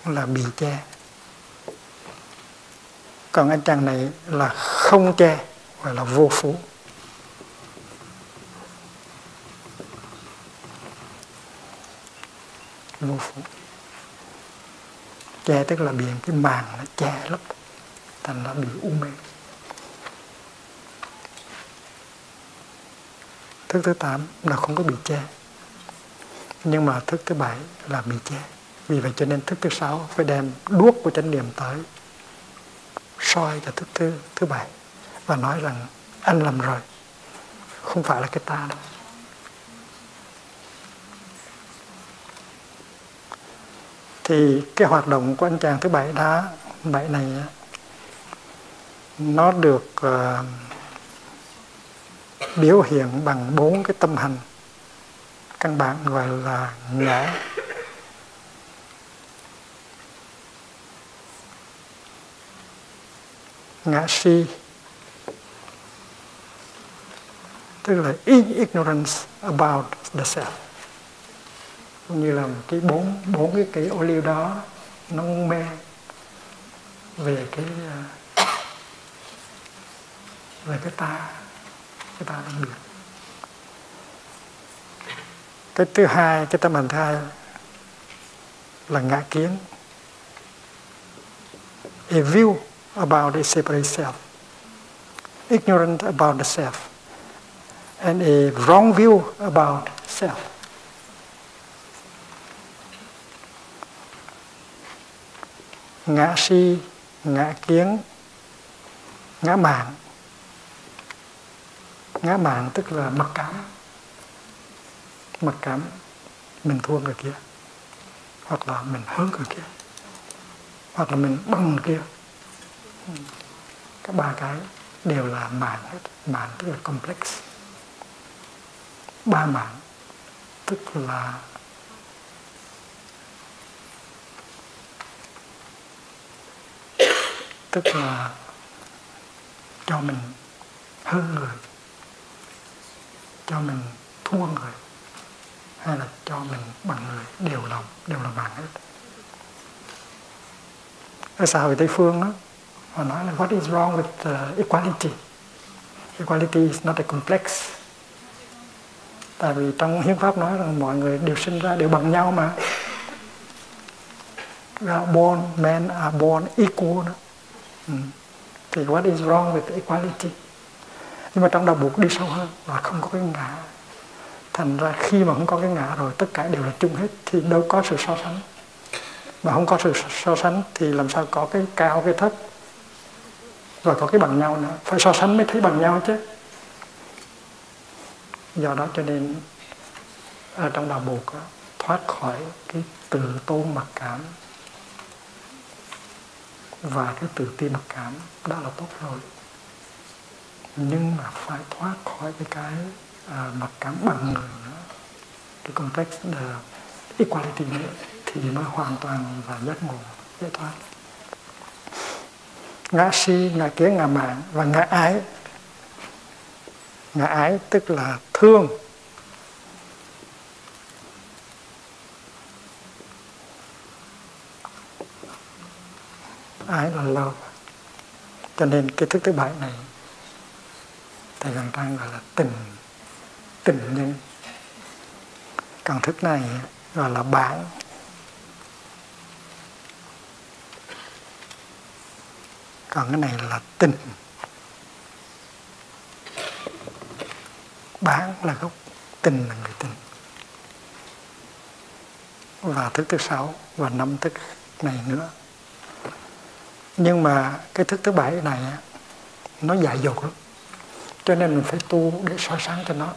là bị che. Còn anh chàng này là không che gọi là vô phú. Vô phú che, tức là biển cái màng nó che lấp, thành là bị u mê. Thức thứ tám là không có bị che, nhưng mà thức thứ bảy là bị che. Vì vậy cho nên thức thứ sáu phải đem đuốc của chánh niệm tới, soi cho thức thứ thứ bảy và nói rằng anh làm rồi, không phải là cái ta đâu. Thì cái hoạt động của anh chàng thứ bảy đã bảy này nó được uh, biểu hiện bằng bốn cái tâm hành. Căn bản gọi là ngã. Ngã si. Tức là ignorance about the self cũng như là cái bốn bốn cái cây ô liu đó, nó mê về cái à, về cái ta cái ta đang biệt. Cái thứ hai, cái tâm hành thứ hai là ngã kiến. A view about a separate self. Ignorant about the self. And a wrong view about self. Ngã si, ngã kiến ngã mạng ngã mạng tức là mặc cảm. Mặc cảm mình thua người kia, hoặc là mình hơn người kia, hoặc là mình bằng người kia. Các ba cái đều là mạng hết. Mạng tức là complex. Ba mạng tức là tức là cho mình hơn người cho mình thua người hay là cho mình bằng người đều lòng đều là bằng hết. Ở xã hội tây phương đó họ nói là what is wrong with uh, equality? Equality is not a complex. Tại vì trong hiến pháp nói rằng mọi người đều sinh ra đều bằng nhau mà. We are born men are born equal đó. Ừ. Thì what is wrong with equality? Nhưng mà trong đạo buộc đi sâu hơn là không có cái ngã. Thành ra khi mà không có cái ngã rồi, tất cả đều là chung hết, thì đâu có sự so sánh. Mà không có sự so sánh thì làm sao có cái cao, cái thấp? Rồi có cái bằng nhau nữa. Phải so sánh mới thấy bằng nhau chứ. Do đó cho nên, ở trong đạo buộc thoát khỏi cái tự tôn mặc cảm và cái tự ti mặc cảm đã là tốt rồi. Nhưng mà phải thoát khỏi cái cái à, mặc cảm bằng người nữa. Cái context là equality nữa thì mới hoàn toàn là giác ngộ giải thoát. Ngã si ngã kiến ngã mạng và ngã ái. Ngã ái tức là thương. Ái là love cho nên cái thức thứ bảy này, thầy Văn Trang gọi là tình tình nhân. Còn thức này gọi là bản còn cái này là tình. Bản là gốc, tình là người tình. Và thức thứ sáu và năm thức này nữa nhưng mà cái thức thứ bảy này nó dại dột lắm. Cho nên mình phải tu để soi sáng cho nó.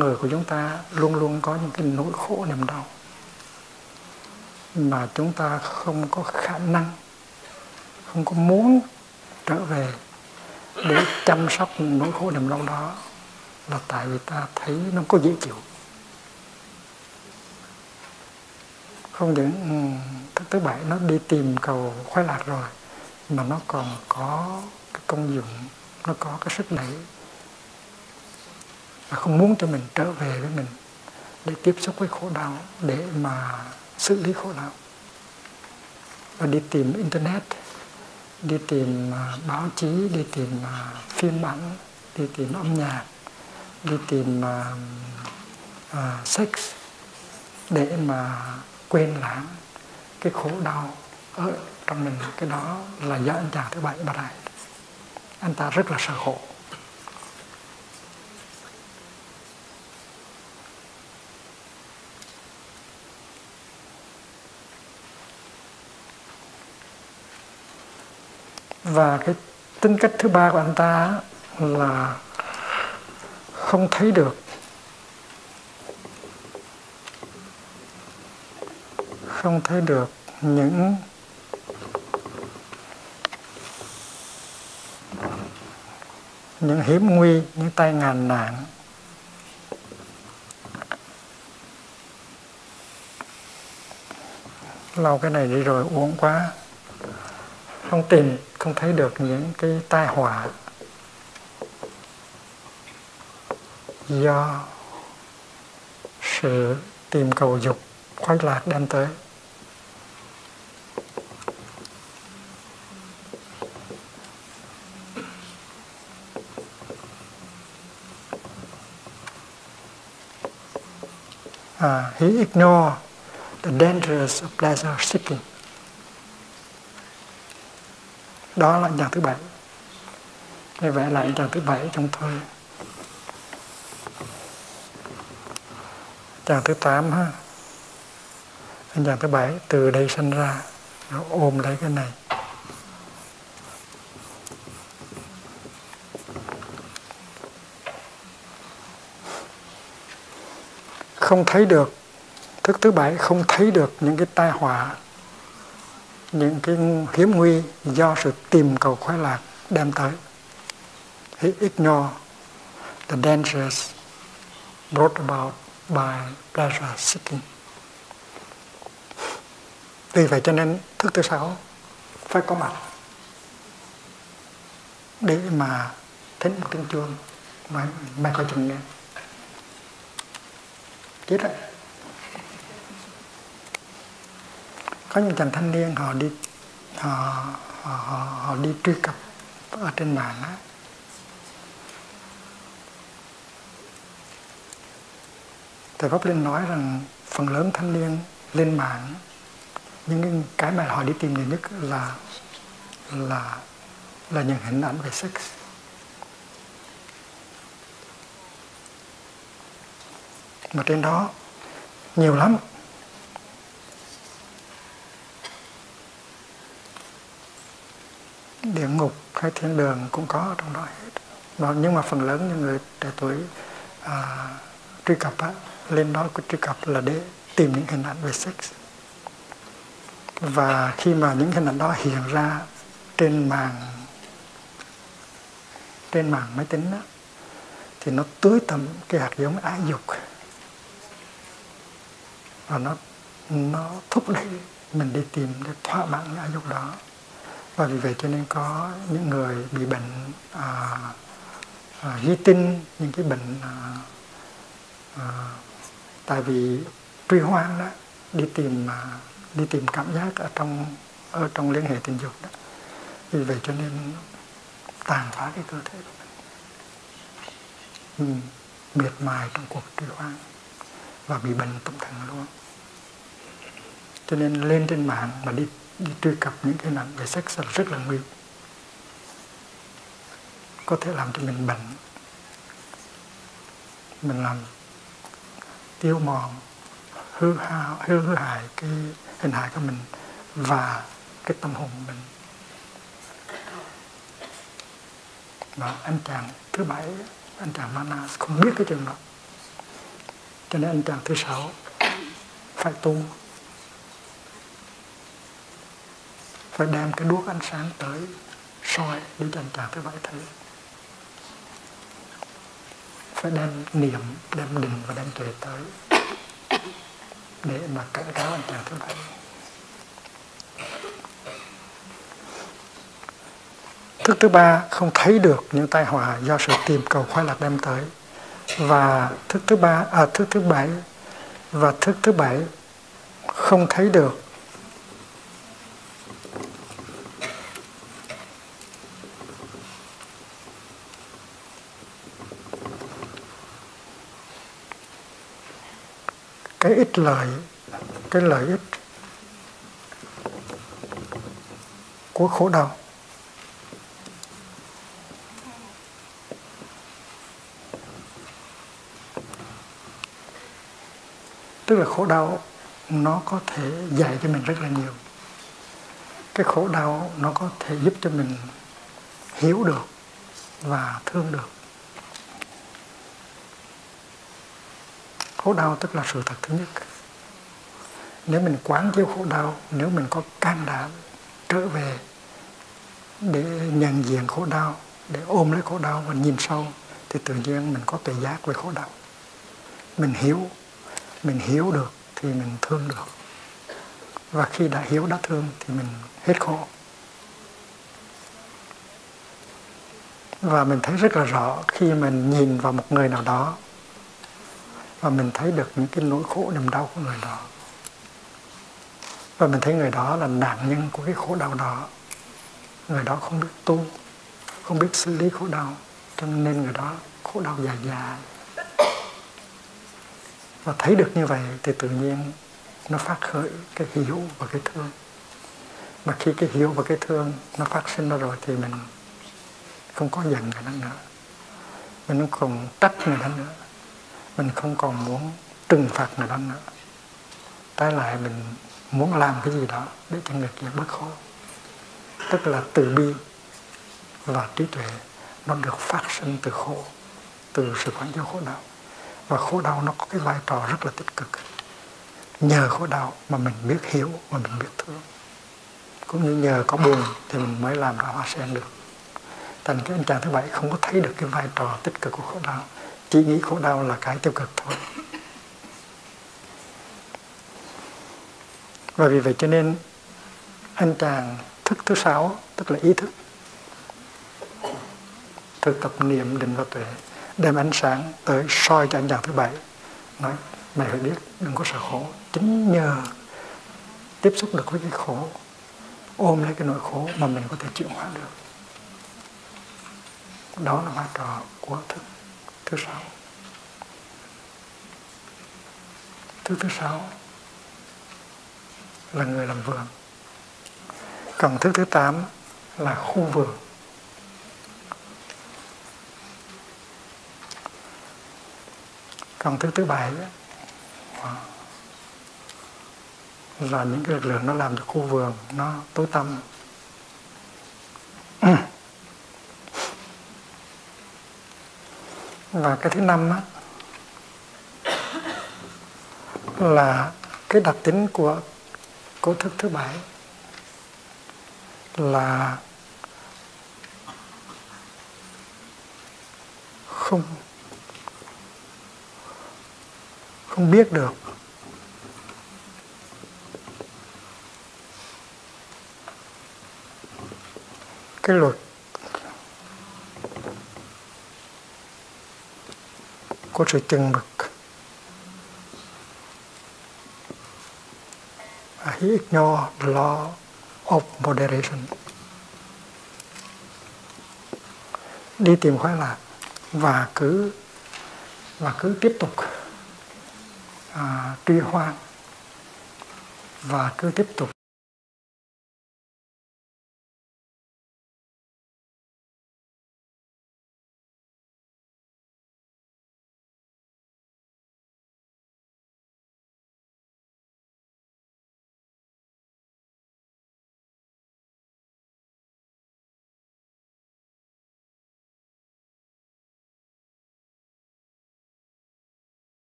Người của chúng ta luôn luôn có những cái nỗi khổ niềm đau mà chúng ta không có khả năng, không có muốn trở về để chăm sóc nỗi khổ niềm đau đó là tại vì ta thấy nó có dễ chịu. Không những ừ, thứ thứ bảy nó đi tìm cầu khoái lạc rồi, mà nó còn có cái công dụng, nó có cái sức đẩy và không muốn cho mình trở về với mình để tiếp xúc với khổ đau để mà xử lý khổ đau. Và đi tìm internet đi tìm à, báo chí đi tìm à, phim ảnh đi tìm âm nhạc đi tìm uh, uh, sex để mà quên lãng cái khổ đau ở trong mình. Cái đó là do anh chàng thứ bảy bà này anh ta rất là sợ khổ. Và cái tính cách thứ ba của anh ta là không thấy được. Không thấy được những những hiểm nguy, những tai ngàn nạn. Lau cái này đi rồi uống quá không tìm không thấy được những cái tai họa do sự tìm cầu dục khoái lạc đem tới. Uh, he ignored the dangers of pleasure seeking đó là nhà thứ bảy. Để vẽ lại nhà thứ bảy trong thôi. Chàng thứ tám ha. Anh chàng thứ bảy từ đây sinh ra. Nó ôm lấy cái này. Không thấy được. Thức thứ bảy không thấy được những cái tai họa những cái hiểm nguy do sự tìm cầu khoái lạc đem tới. He ignore the dangers brought about by pleasure seeking. Vì vậy cho nên thức thứ sáu phải có mặt để mà thính một tiếng chuông mà mày coi chừng nghe. Chết rồi. Có những chàng thanh niên họ đi họ họ, họ, họ đi truy cập ở trên mạng á. Thầy Pháp Linh nói rằng phần lớn thanh niên lên mạng những cái mà họ đi tìm nhiều nhất là là là những hình ảnh về sex. Mà trên đó nhiều lắm. Địa ngục hay thiên đường cũng có ở trong đó hết. Đó, nhưng mà phần lớn những người trẻ tuổi à, truy cập á, lên đó truy cập là để tìm những hình ảnh về sex. Và khi mà những hình ảnh đó hiện ra trên màn trên màn máy tính đó, thì nó tưới tầm cái hạt giống ái dục. Và nó nó thúc đẩy mình đi tìm để thỏa mãn cái ái dục đó và vì vậy cho nên có những người bị bệnh à, à, di tinh những cái bệnh à, à, tại vì truy hoang đó đi tìm à, đi tìm cảm giác ở trong ở trong liên hệ tình dục đó. Vì vậy cho nên tàn phá cái cơ thể của mình. Ừ, miệt mài trong cuộc truy hoang và bị bệnh tâm thần luôn. Cho nên lên trên mạng mà đi đi truy cập những cái nặng về sex là rất là nguy. Có thể làm cho mình bệnh. Mình làm tiêu mòn hư hao hư, hư hại cái hình hại của mình và cái tâm hồn của mình. Và anh chàng thứ bảy anh chàng Mana không biết cái trường đó. Cho nên anh chàng thứ sáu phải tu. Phải đem cái đuốc ánh sáng tới soi để cho anh chàng thứ bảy thấy phải đem niệm, đem định và đem tuệ tới để mà cảnh cáo anh chàng thứ bảy. Thức thứ ba, không thấy được những tai họa do sự tìm cầu khoái lạc đem tới. Và thức thứ ba à thức thứ bảy, và thức thứ bảy không thấy được cái ích lợi, cái lợi ích của khổ đau. Tức là khổ đau nó có thể dạy cho mình rất là nhiều. Cái khổ đau nó có thể giúp cho mình hiểu được và thương được. Khổ đau tức là sự thật thứ nhất. Nếu mình quán chiếu khổ đau, nếu mình có can đảm trở về để nhận diện khổ đau, để ôm lấy khổ đau và nhìn sâu, thì tự nhiên mình có tự giác về khổ đau. Mình hiểu mình hiểu được thì mình thương được. Và khi đã hiểu, đã thương thì mình hết khổ. Và mình thấy rất là rõ khi mình nhìn vào một người nào đó và mình thấy được những cái nỗi khổ, niềm đau của người đó. Và mình thấy người đó là nạn nhân của cái khổ đau đó. Người đó không biết tu, không biết xử lý khổ đau, cho nên người đó khổ đau dài dài. Và thấy được như vậy thì tự nhiên nó phát khởi cái hiểu và cái thương. Mà khi cái hiểu và cái thương nó phát sinh ra rồi thì mình không có giận người đó nữa. Mình không còn trách người đó nữa mình không còn muốn trừng phạt người đó nữa. Trái lại mình muốn làm cái gì đó để cho người kia bớt khổ. Tức là từ bi và trí tuệ nó được phát sinh từ khổ, từ sự quản chiếu khổ đau. Và khổ đau nó có cái vai trò rất là tích cực. Nhờ khổ đau mà mình biết hiểu và mình biết thương. Cũng như nhờ có buồn thì mình mới làm ra hoa sen được. Thành cái anh chàng thứ bảy không có thấy được cái vai trò tích cực của khổ đau chỉ nghĩ khổ đau là cái tiêu cực thôi. Và vì vậy cho nên anh chàng thức thứ sáu, tức là ý thức thực tập niệm định và tuệ, đem ánh sáng tới soi cho anh chàng thứ bảy. Nói mày phải biết đừng có sợ khổ. Chính nhờ tiếp xúc được với cái khổ, ôm lấy cái nỗi khổ mà mình có thể chịu hóa được. Đó là vai trò của thức thứ sáu thứ thứ sáu là người làm vườn. Còn thứ thứ tám là khu vườn. Còn thứ thứ bảy à, là những cái lực lượng nó làm cho khu vườn nó tối tăm. Và cái thứ năm á, là cái đặc tính của cố thức thứ bảy là không không biết được. Cái luật có sự chừng mực he ignored the law of moderation. Đi tìm khoái lạc và cứ và cứ tiếp tục à, truy hoang. Và cứ tiếp tục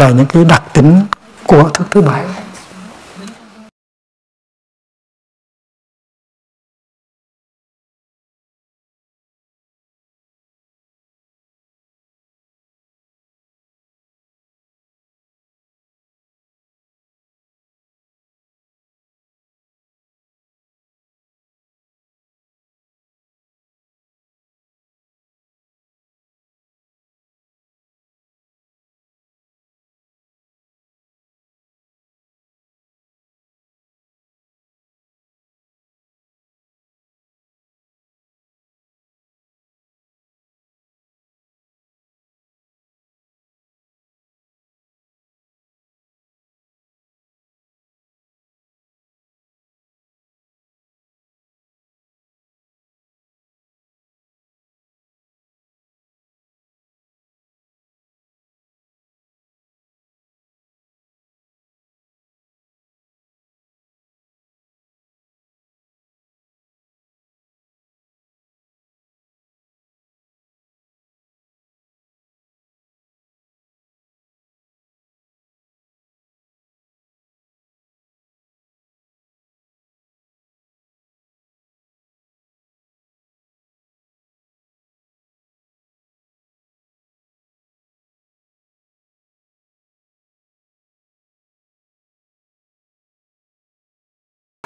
là những cái đặc tính của thức thứ bảy.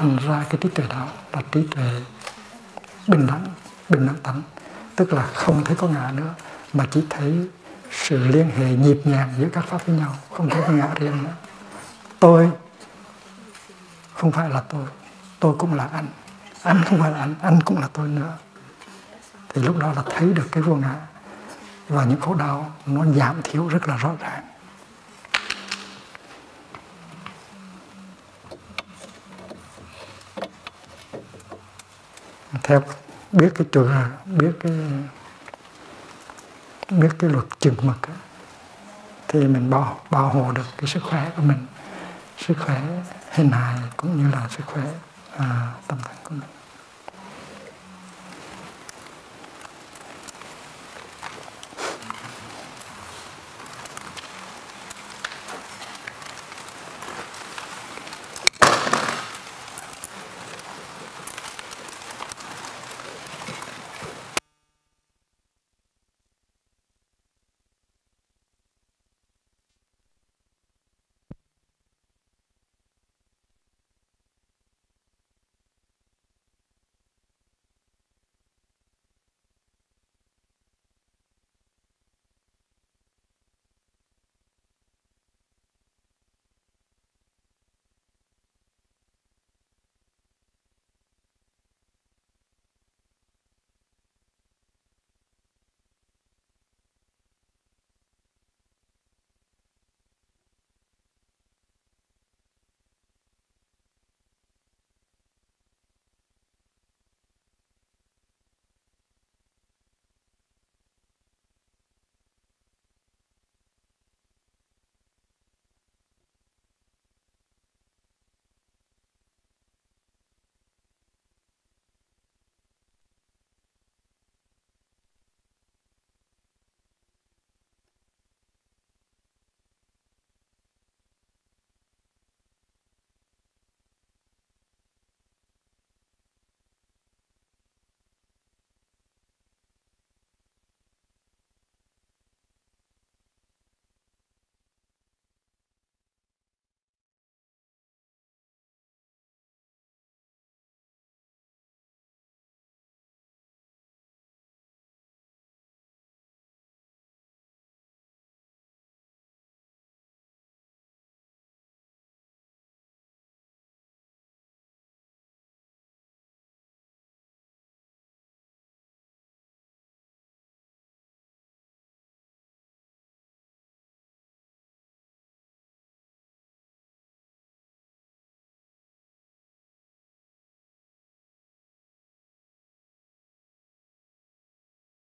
Thành ra cái trí tuệ đó là trí tuệ bình đẳng bình đẳng tánh. Tức là không thấy có ngã nữa, mà chỉ thấy sự liên hệ nhịp nhàng giữa các pháp với nhau, không thấy có ngã riêng nữa. Tôi không phải là tôi tôi cũng là anh. Anh không phải là anh anh cũng là tôi nữa. Thì lúc đó là thấy được cái vô ngã và những khổ đau nó giảm thiểu rất là rõ ràng. Theo biết cái trường biết cái biết cái luật chừng mực thì mình bảo bảo hộ được cái sức khỏe của mình sức khỏe hình hài cũng như là sức khỏe à, tâm thần của mình.